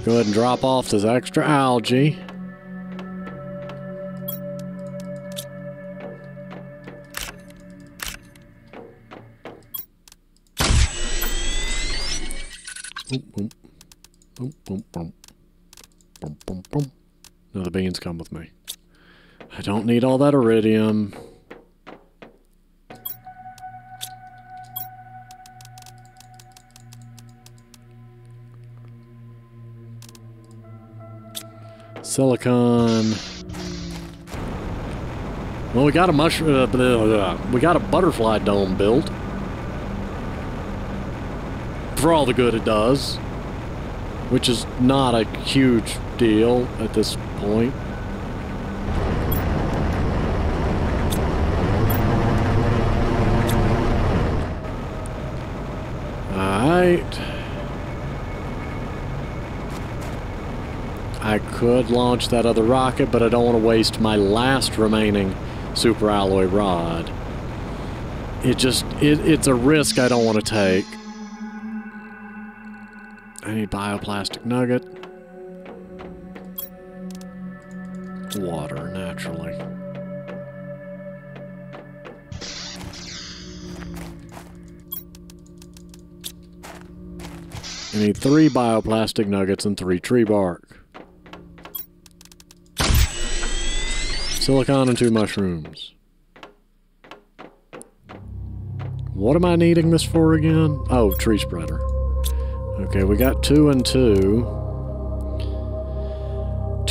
Go ahead and drop off this extra algae. Beans come with me. I don't need all that iridium. Silicon. Well, we got a mushroom. Uh, blah, blah, we got a butterfly dome built. For all the good it does, which is not a huge deal at this point. Alright. I could launch that other rocket, but I don't want to waste my last remaining super alloy rod. It just, it, it's a risk I don't want to take. I need bioplastic nugget. Water, naturally. I need three bioplastic nuggets and three tree bark. Silicon and two mushrooms. What am I needing this for again? Oh, tree spreader. Okay, we got two and two.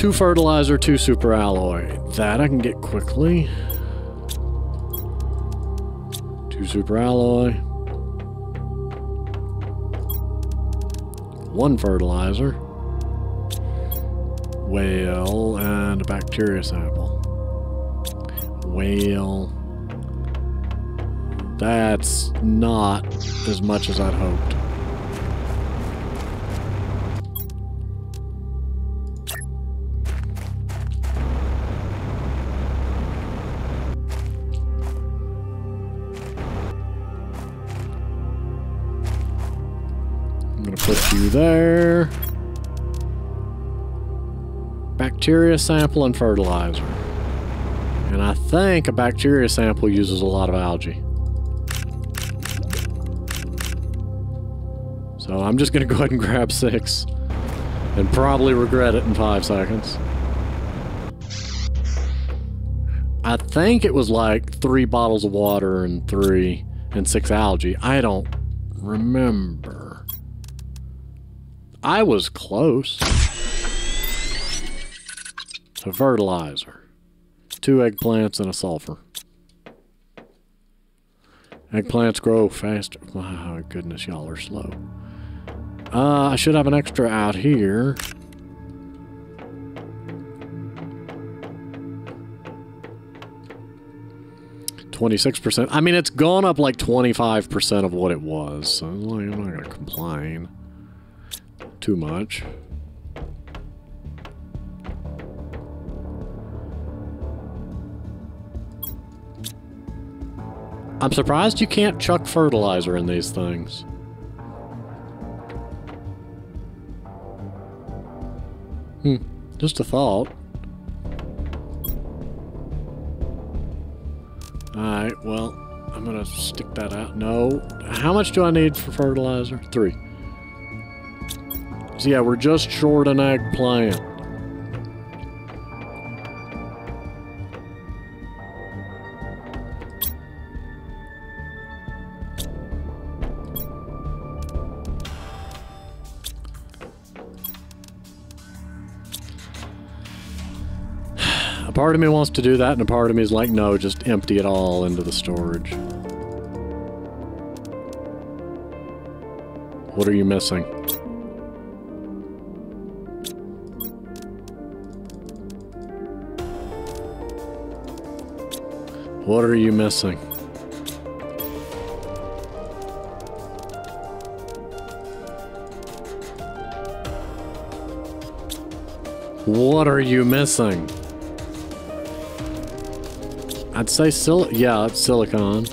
Two fertilizer, two super alloy. That I can get quickly. Two super alloy. One fertilizer. Whale and a bacteria sample. Whale. That's not as much as I'd hoped. There. Bacteria sample and fertilizer. And I think a bacteria sample uses a lot of algae. So I'm just gonna go ahead and grab six. And probably regret it in five seconds. I think it was like three bottles of water and three and six algae. I don't remember. I was close. So fertilizer. Two eggplants and a sulfur. Eggplants grow faster. My goodness, y'all are slow. Uh, I should have an extra out here. Twenty-six percent. I mean, it's gone up like twenty-five percent of what it was. So I'm not gonna complain too much. I'm surprised you can't chuck fertilizer in these things. Hmm, just a thought. Alright, well, I'm gonna stick that out. No. How much do I need for fertilizer? Three. So yeah, we're just short an eggplant. A part of me wants to do that, and a part of me is like, no, just empty it all into the storage. What are you missing? What are you missing? What are you missing? I'd say sil- yeah, it's silicon.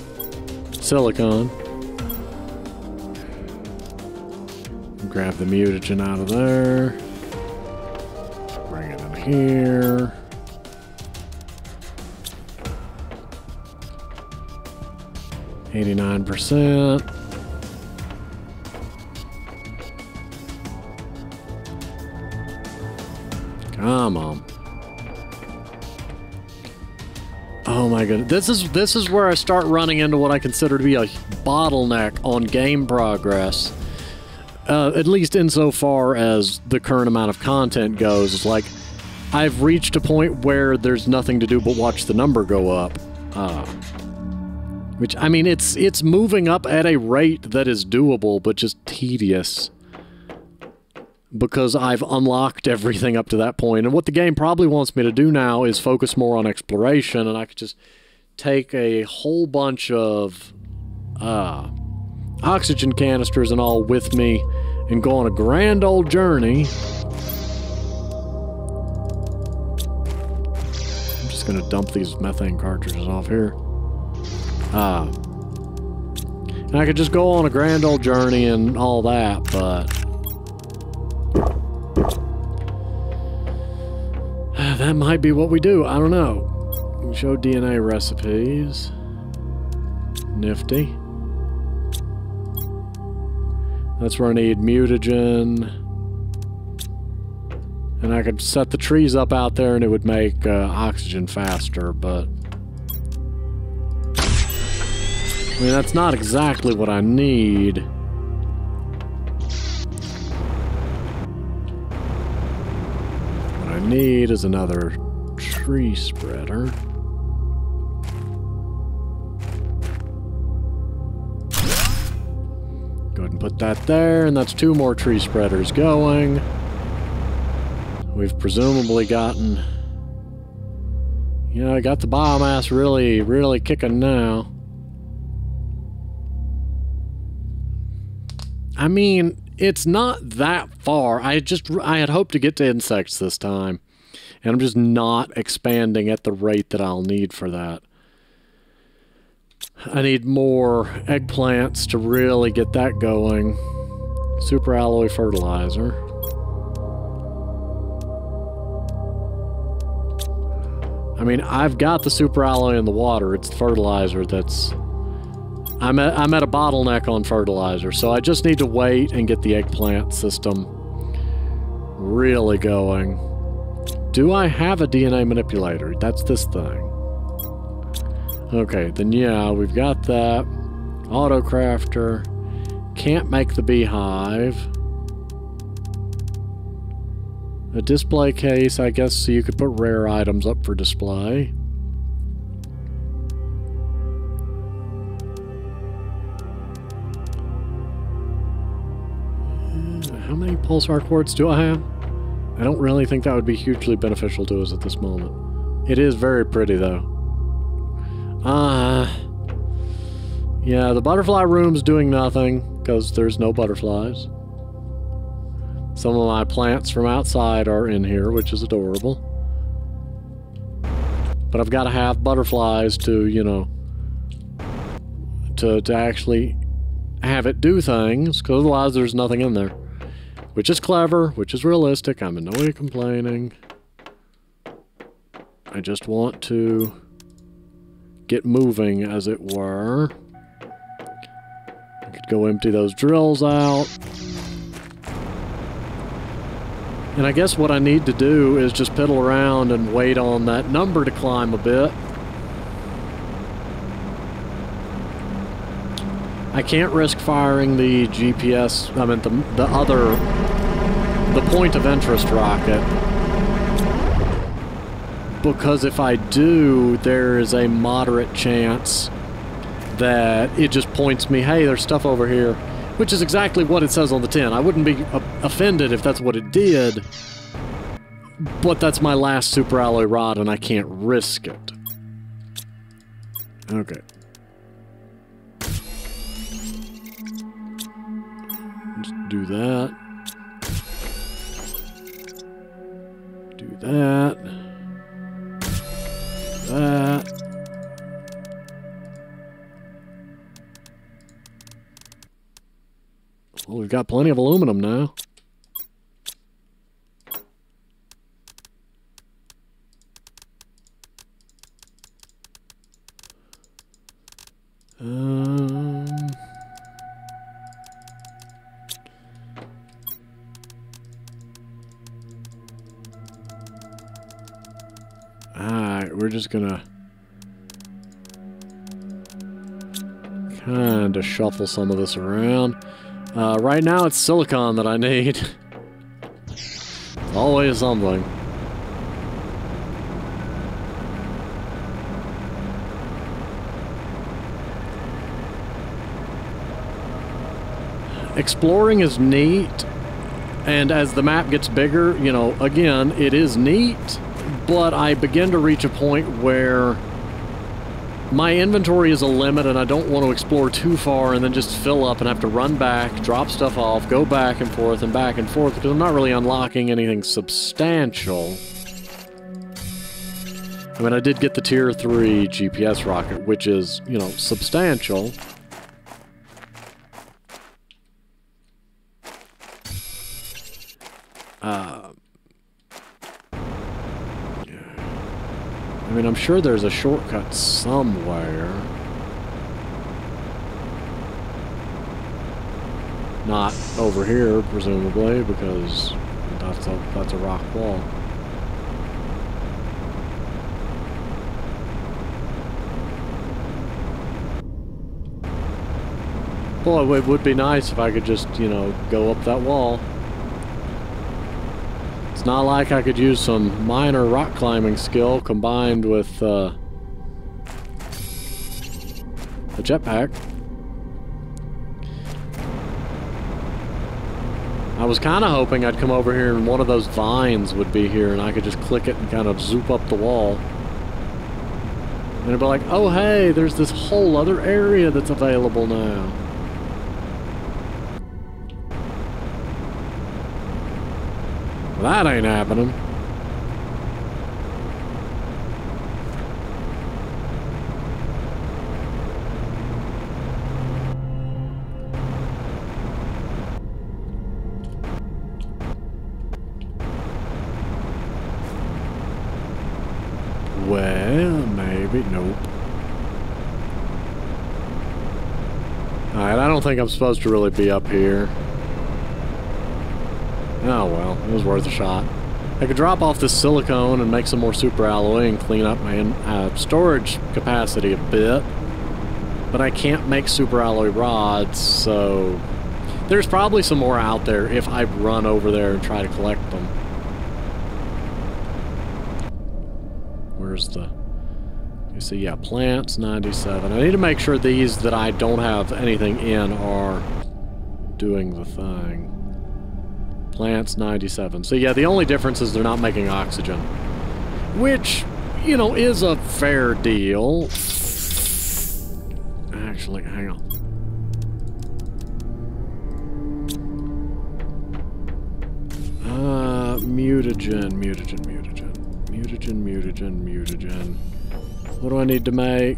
Silicon. Grab the mutagen out of there. Bring it in here. Eighty-nine percent. Come on. Oh my goodness. This is this is where I start running into what I consider to be a bottleneck on game progress. Uh, at least insofar as the current amount of content goes. It's like I've reached a point where there's nothing to do but watch the number go up. Uh, which I mean it's it's moving up at a rate that is doable but just tedious because I've unlocked everything up to that point. And what the game probably wants me to do now is focus more on exploration, and I could just take a whole bunch of uh, oxygen canisters and all with me and go on a grand old journey. I'm just going to dump these methane cartridges off here. Uh, and I could just go on a grand old journey and all that, but that might be what we do. I don't know. Show DNA recipes. Nifty. That's where I need mutagen. And I could set the trees up out there and it would make uh, oxygen faster, but... I mean, that's not exactly what I need. What I need is another tree spreader. Go ahead and put that there, and that's two more tree spreaders going. We've presumably gotten... You know, I got the biomass really, really kicking now. I mean, it's not that far. I just I had hoped to get to insects this time. And I'm just not expanding at the rate that I'll need for that. I need more eggplants to really get that going. Super alloy fertilizer. I mean, I've got the super alloy in the water. It's the fertilizer that's... I'm at, I'm at a bottleneck on fertilizer, so I just need to wait and get the eggplant system really going. Do I have a DNA manipulator? That's this thing. Okay, then yeah, we've got that. Auto crafter. Can't make the beehive. A display case, I guess, so you could put rare items up for display. Many pulsar quartz do I have? I don't really think that would be hugely beneficial to us at this moment. It is very pretty, though. Ah. Uh, yeah, the butterfly room's doing nothing, because there's no butterflies. Some of my plants from outside are in here, which is adorable. But I've got to have butterflies to, you know, to, to actually have it do things, because otherwise there's nothing in there. Which is clever, which is realistic. I'm in no way complaining. I just want to get moving, as it were. I could go empty those drills out. And I guess what I need to do is just piddle around and wait on that number to climb a bit. I can't risk firing the GPS, I mean the, the other, the point of interest rocket. Because if I do, there is a moderate chance that it just points me, hey, there's stuff over here. Which is exactly what it says on the tin. I wouldn't be uh, offended if that's what it did. But that's my last super alloy rod and I can't risk it. Okay. Do that. Do that. That. Well, we've got plenty of aluminum now. We're just gonna kind of shuffle some of this around. Uh, right now it's silicon that I need. Always something. Exploring is neat, and as the map gets bigger, you know, again, it is neat, but I begin to reach a point where my inventory is a limit and I don't want to explore too far and then just fill up and have to run back, drop stuff off, go back and forth and back and forth because I'm not really unlocking anything substantial. I mean, I did get the tier 3 GPS rocket, which is, you know, substantial. Uh, I mean, I'm sure there's a shortcut somewhere. Not over here, presumably, because that's a, that's a rock wall. Boy, it would be nice if I could just, you know, go up that wall. Not like I could use some minor rock climbing skill combined with uh, a jetpack. I was kind of hoping I'd come over here and one of those vines would be here and I could just click it and kind of zoop up the wall. And it'd be like, oh hey, there's this whole other area that's available now. That ain't happening. Well, maybe. Nope. Alright, I don't think I'm supposed to really be up here. Oh well, it was worth a shot. I could drop off this silicone and make some more super alloy and clean up my uh, storage capacity a bit. But I can't make super alloy rods, so... There's probably some more out there if I run over there and try to collect them. Where's the... You see, yeah, plants, 97. I need to make sure these that I don't have anything in are doing the thing. Plants 97. So yeah, the only difference is they're not making oxygen. Which, you know, is a fair deal. Actually, hang on. Uh, mutagen, mutagen, mutagen. Mutagen, mutagen, mutagen. What do I need to make?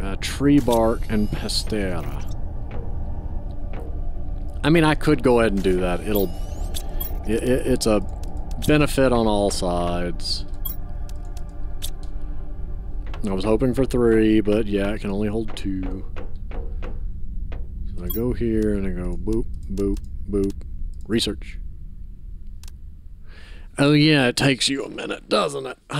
Uh, tree bark and pestera. I mean, I could go ahead and do that. It'll... It, it, it's a benefit on all sides. I was hoping for three, but yeah, it can only hold two. So I go here and I go boop, boop, boop. Research. Oh yeah, it takes you a minute, doesn't it?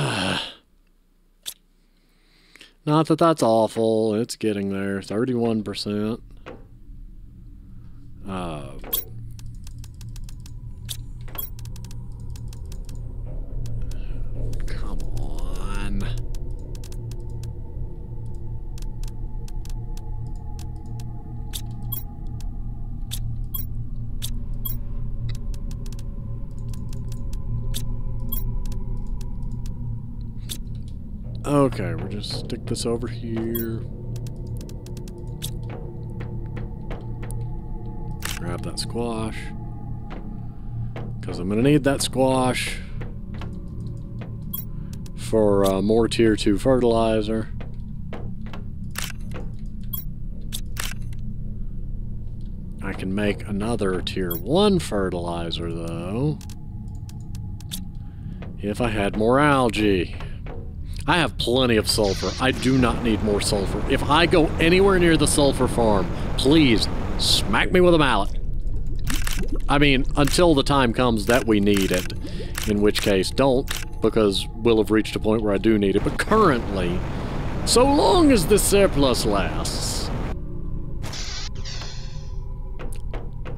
Not that that's awful. It's getting there. 31%. Uh, come on. Okay, we'll just stick this over here. Grab that squash. Because I'm going to need that squash for uh, more tier 2 fertilizer. I can make another tier 1 fertilizer though. If I had more algae. I have plenty of sulfur. I do not need more sulfur. If I go anywhere near the sulfur farm, please smack me with a mallet. I mean, until the time comes that we need it. In which case, don't, because we'll have reached a point where I do need it. But currently, so long as the surplus lasts,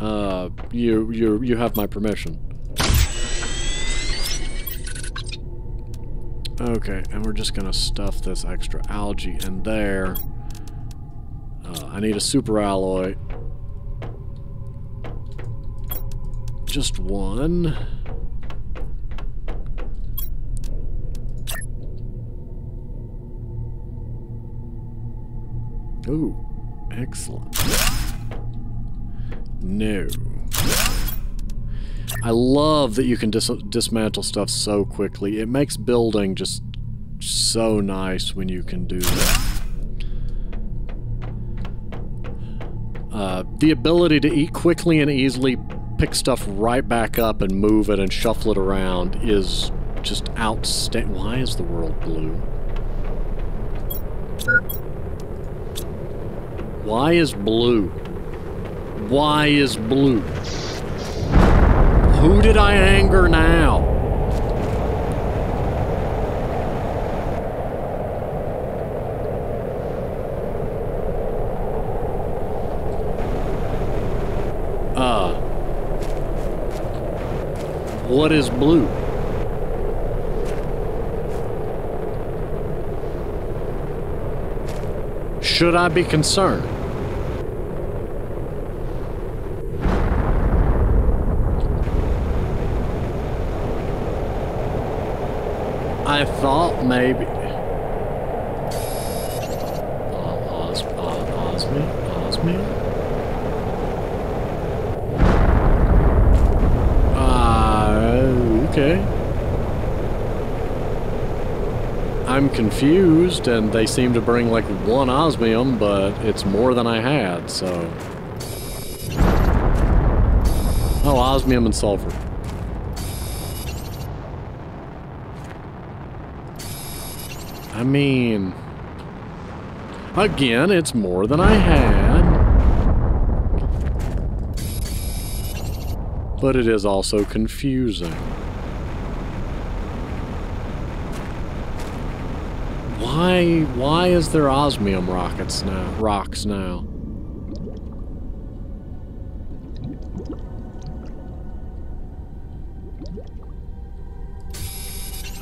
uh, you, you, you have my permission. Okay, and we're just gonna stuff this extra algae in there. Uh, I need a super alloy. Just one. Ooh, excellent. No. I love that you can dis dismantle stuff so quickly. It makes building just so nice when you can do that. Uh, the ability to eat quickly and easily pick stuff right back up and move it and shuffle it around is just outstanding. Why is the world blue? Why is blue? Why is blue? Who did I anger now? Uh. What is blue? Should I be concerned? I thought maybe... Os Osmi? Osmi? Uh, okay. I'm confused, and they seem to bring like one osmium, but it's more than I had, so... Oh, osmium and sulfur. I mean... Again, it's more than I had. But it is also confusing. Why, why is there osmium rockets now, rocks now?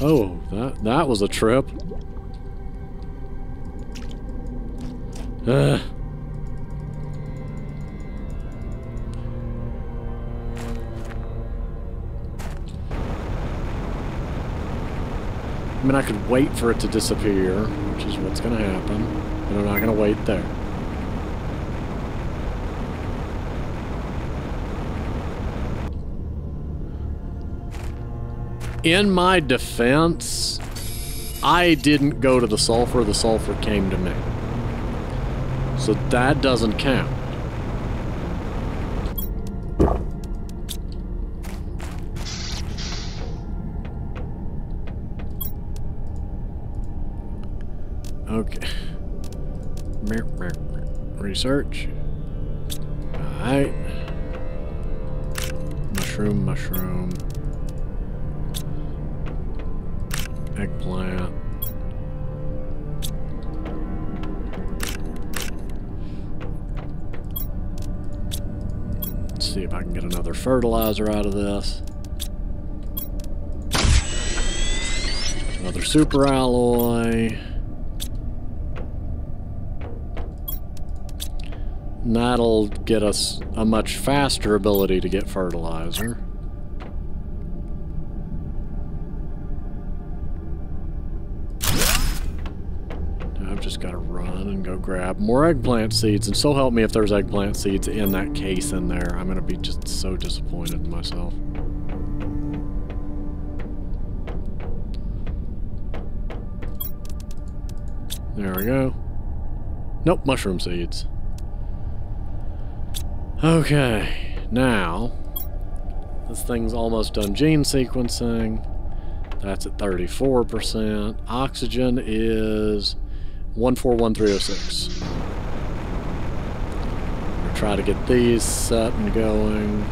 Oh, that, that was a trip. Uh. Mean, I could wait for it to disappear, which is what's going to happen, but I'm not going to wait there. In my defense, I didn't go to the sulfur, the sulfur came to me. So that doesn't count. Research. Alright. Mushroom, mushroom. Eggplant. Let's see if I can get another fertilizer out of this. Another super alloy. And that'll get us a much faster ability to get fertilizer. I've just got to run and go grab more eggplant seeds. And so help me if there's eggplant seeds in that case in there. I'm going to be just so disappointed in myself. There we go. Nope, mushroom seeds. Okay, now, this thing's almost done gene sequencing. That's at 34%. Oxygen is 141306. We'll try to get these set and going.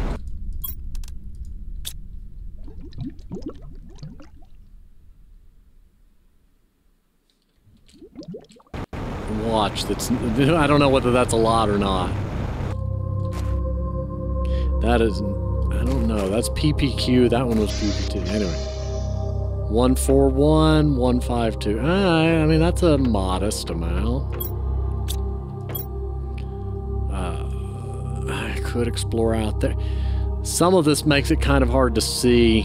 Watch, that's, I don't know whether that's a lot or not. That is, I don't know, that's PPQ, that one was PPT, anyway. 141, 152. Ah, I mean, that's a modest amount. Uh, I could explore out there. Some of this makes it kind of hard to see.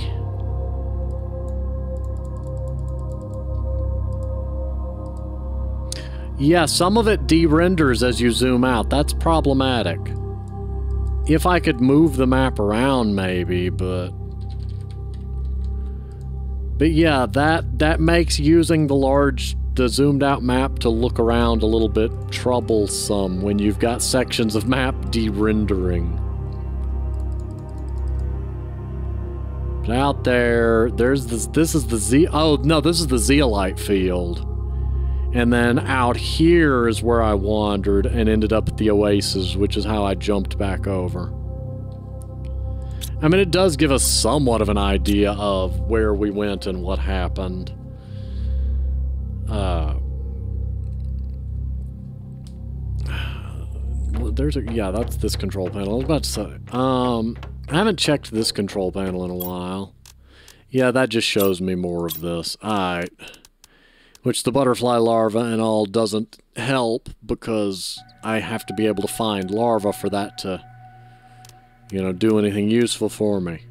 Yeah, some of it de-renders as you zoom out. That's problematic. If I could move the map around, maybe, but... But yeah, that that makes using the large the zoomed out map to look around a little bit troublesome when you've got sections of map de-rendering. Out there, there's this this is the Z oh no, this is the zeolite field. And then out here is where I wandered and ended up at the oasis, which is how I jumped back over. I mean, it does give us somewhat of an idea of where we went and what happened. Uh, there's a, yeah, that's this control panel. I was about to say, um, I haven't checked this control panel in a while. Yeah, that just shows me more of this. Alright. Which the butterfly larva and all doesn't help because I have to be able to find larva for that to you know, do anything useful for me.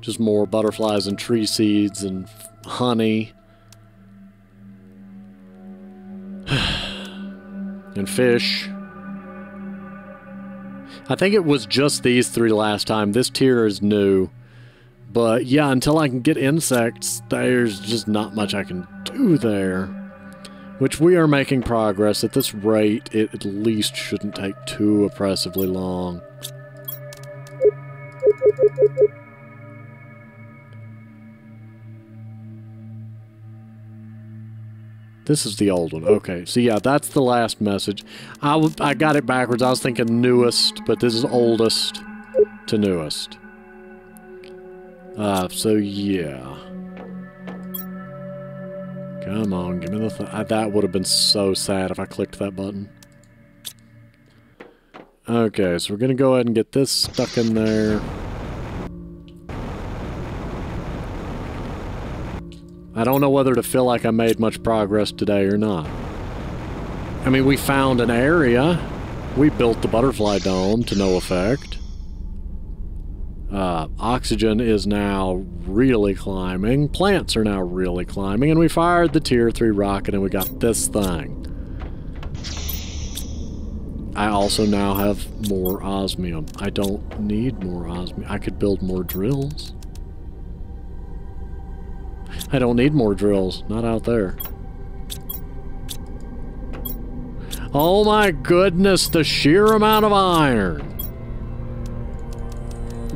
Just more butterflies and tree seeds and honey. and fish. I think it was just these three last time. This tier is new. But yeah, until I can get insects, there's just not much I can do there. Which we are making progress. At this rate, it at least shouldn't take too oppressively long. This is the old one. Okay, so yeah, that's the last message. I, I got it backwards. I was thinking newest, but this is oldest to newest. Uh, so yeah. Come on, give me the... Th I, that would have been so sad if I clicked that button. Okay, so we're to go ahead and get this stuck in there. I don't know whether to feel like I made much progress today or not. I mean, we found an area. We built the butterfly dome to no effect. Uh, oxygen is now really climbing. Plants are now really climbing. And we fired the tier 3 rocket and we got this thing. I also now have more osmium. I don't need more osmium. I could build more drills. I don't need more drills. Not out there. Oh my goodness, the sheer amount of iron.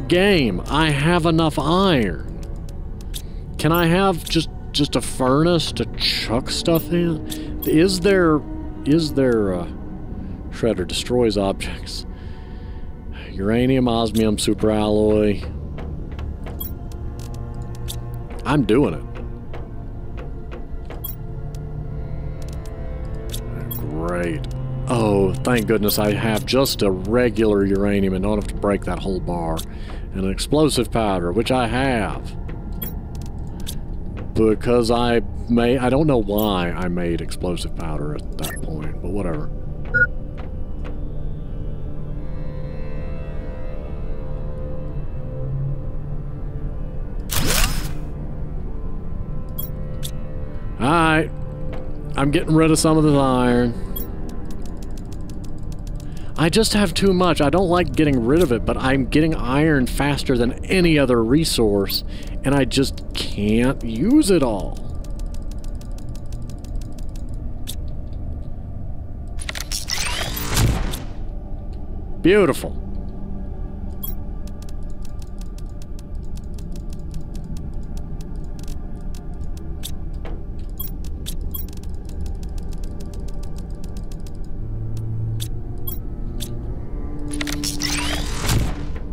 Game, I have enough iron. Can I have just just a furnace to chuck stuff in? Is there is there uh shredder destroys objects? Uranium, osmium, superalloy. I'm doing it. Great. Oh, thank goodness I have just a regular uranium and don't have to break that whole bar. And an explosive powder, which I have. Because I may I don't know why I made explosive powder at that point, but whatever. Alright. I'm getting rid of some of this iron. I just have too much. I don't like getting rid of it, but I'm getting iron faster than any other resource, and I just can't use it all. Beautiful.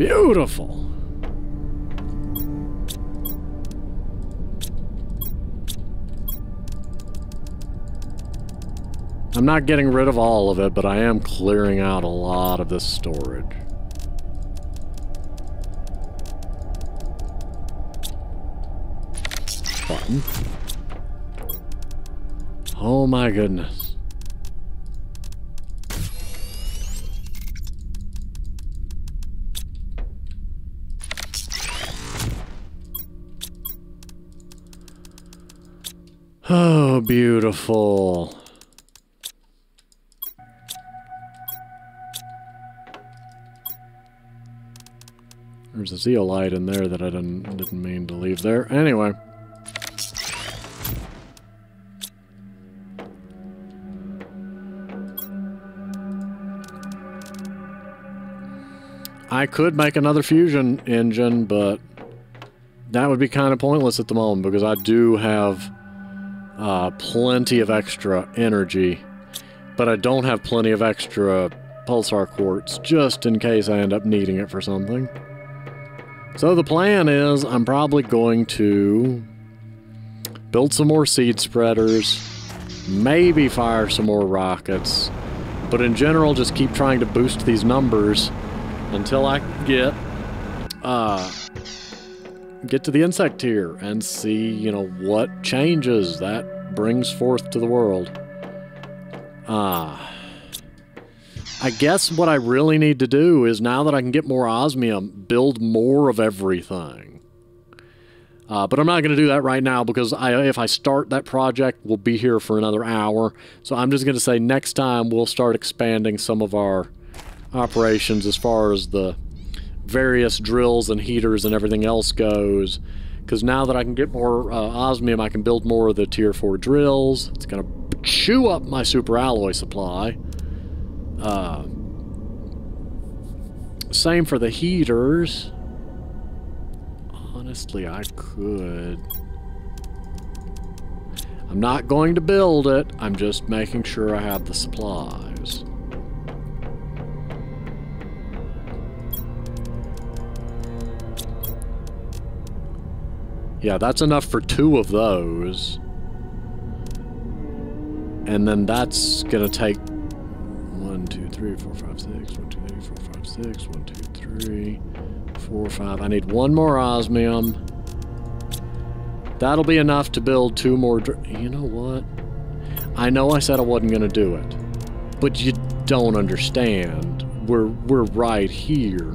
Beautiful. I'm not getting rid of all of it, but I am clearing out a lot of this storage. Button. Oh my goodness. Beautiful. There's a zeolite in there that I didn't, didn't mean to leave there. Anyway. I could make another fusion engine, but that would be kind of pointless at the moment because I do have uh, plenty of extra energy, but I don't have plenty of extra pulsar quartz just in case I end up needing it for something. So the plan is I'm probably going to build some more seed spreaders, maybe fire some more rockets, but in general just keep trying to boost these numbers until I get uh, get to the insect tier and see, you know, what changes that brings forth to the world. Ah. I guess what I really need to do is now that I can get more osmium, build more of everything. Uh, but I'm not going to do that right now because I, if I start that project, we'll be here for another hour. So I'm just going to say next time we'll start expanding some of our operations as far as the various drills and heaters and everything else goes. Because now that I can get more uh, osmium, I can build more of the tier 4 drills. It's going to chew up my super alloy supply. Uh, same for the heaters. Honestly, I could. I'm not going to build it. I'm just making sure I have the supplies. Yeah, that's enough for two of those. And then that's gonna take one, two, three, four, five, six, one, two, three, four, five, six, one, two, three, four, five. I need one more osmium. That'll be enough to build two more. You know what? I know I said I wasn't gonna do it, but you don't understand. We're we're right here.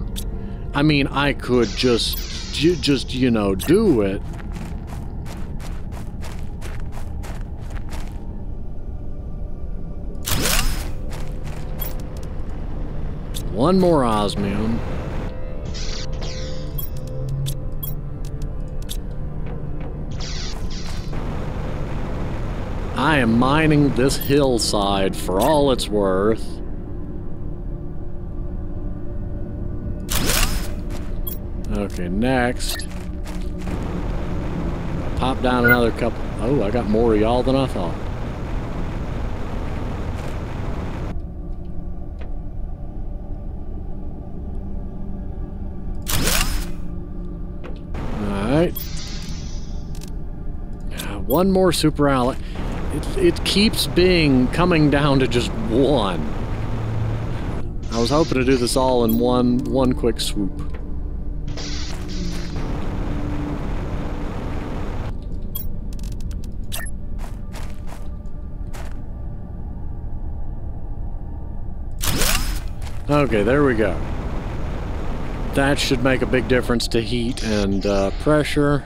I mean, I could just just you know do it One more osmium. I am mining this hillside for all it's worth. Okay, next. Pop down another couple. Oh, I got more y'all than I thought. Alright. One more super alloy. It, it keeps being coming down to just one. I was hoping to do this all in one one quick swoop. Okay, there we go. That should make a big difference to heat and uh, pressure.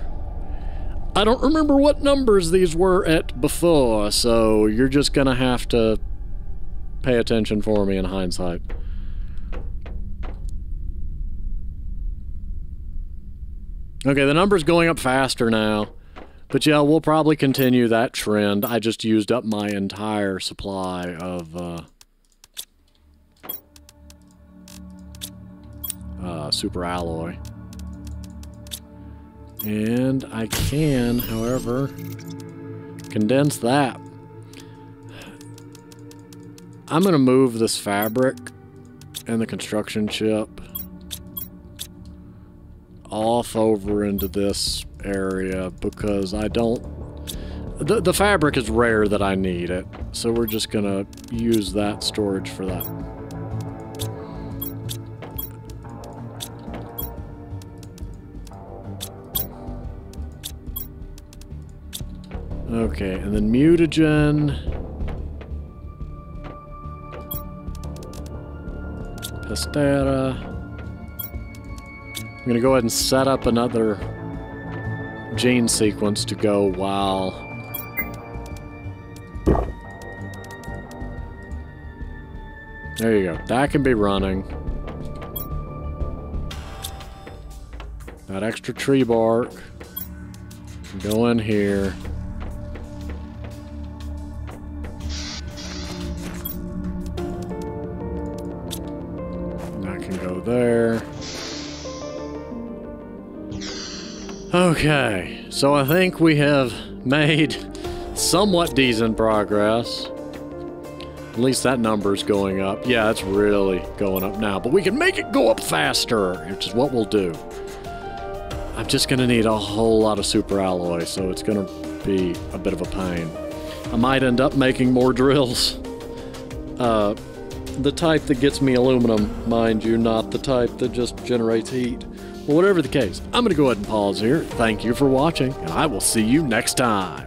I don't remember what numbers these were at before, so you're just gonna have to pay attention for me in hindsight. Okay, the number's going up faster now. But yeah, we'll probably continue that trend. I just used up my entire supply of uh, uh, super alloy. And I can, however, condense that. I'm going to move this fabric and the construction chip off over into this area because I don't... The, the fabric is rare that I need it, so we're just going to use that storage for that. Okay, and then mutagen. Pestera. I'm going to go ahead and set up another gene sequence to go while There you go. That can be running. That extra tree bark. Go in here. Okay, so I think we have made somewhat decent progress. At least that number's going up. Yeah, it's really going up now. But we can make it go up faster, which is what we'll do. I'm just going to need a whole lot of super alloy, so it's going to be a bit of a pain. I might end up making more drills. Uh, the type that gets me aluminum, mind you, not the type that just generates heat. Whatever the case, I'm going to go ahead and pause here. Thank you for watching, and I will see you next time.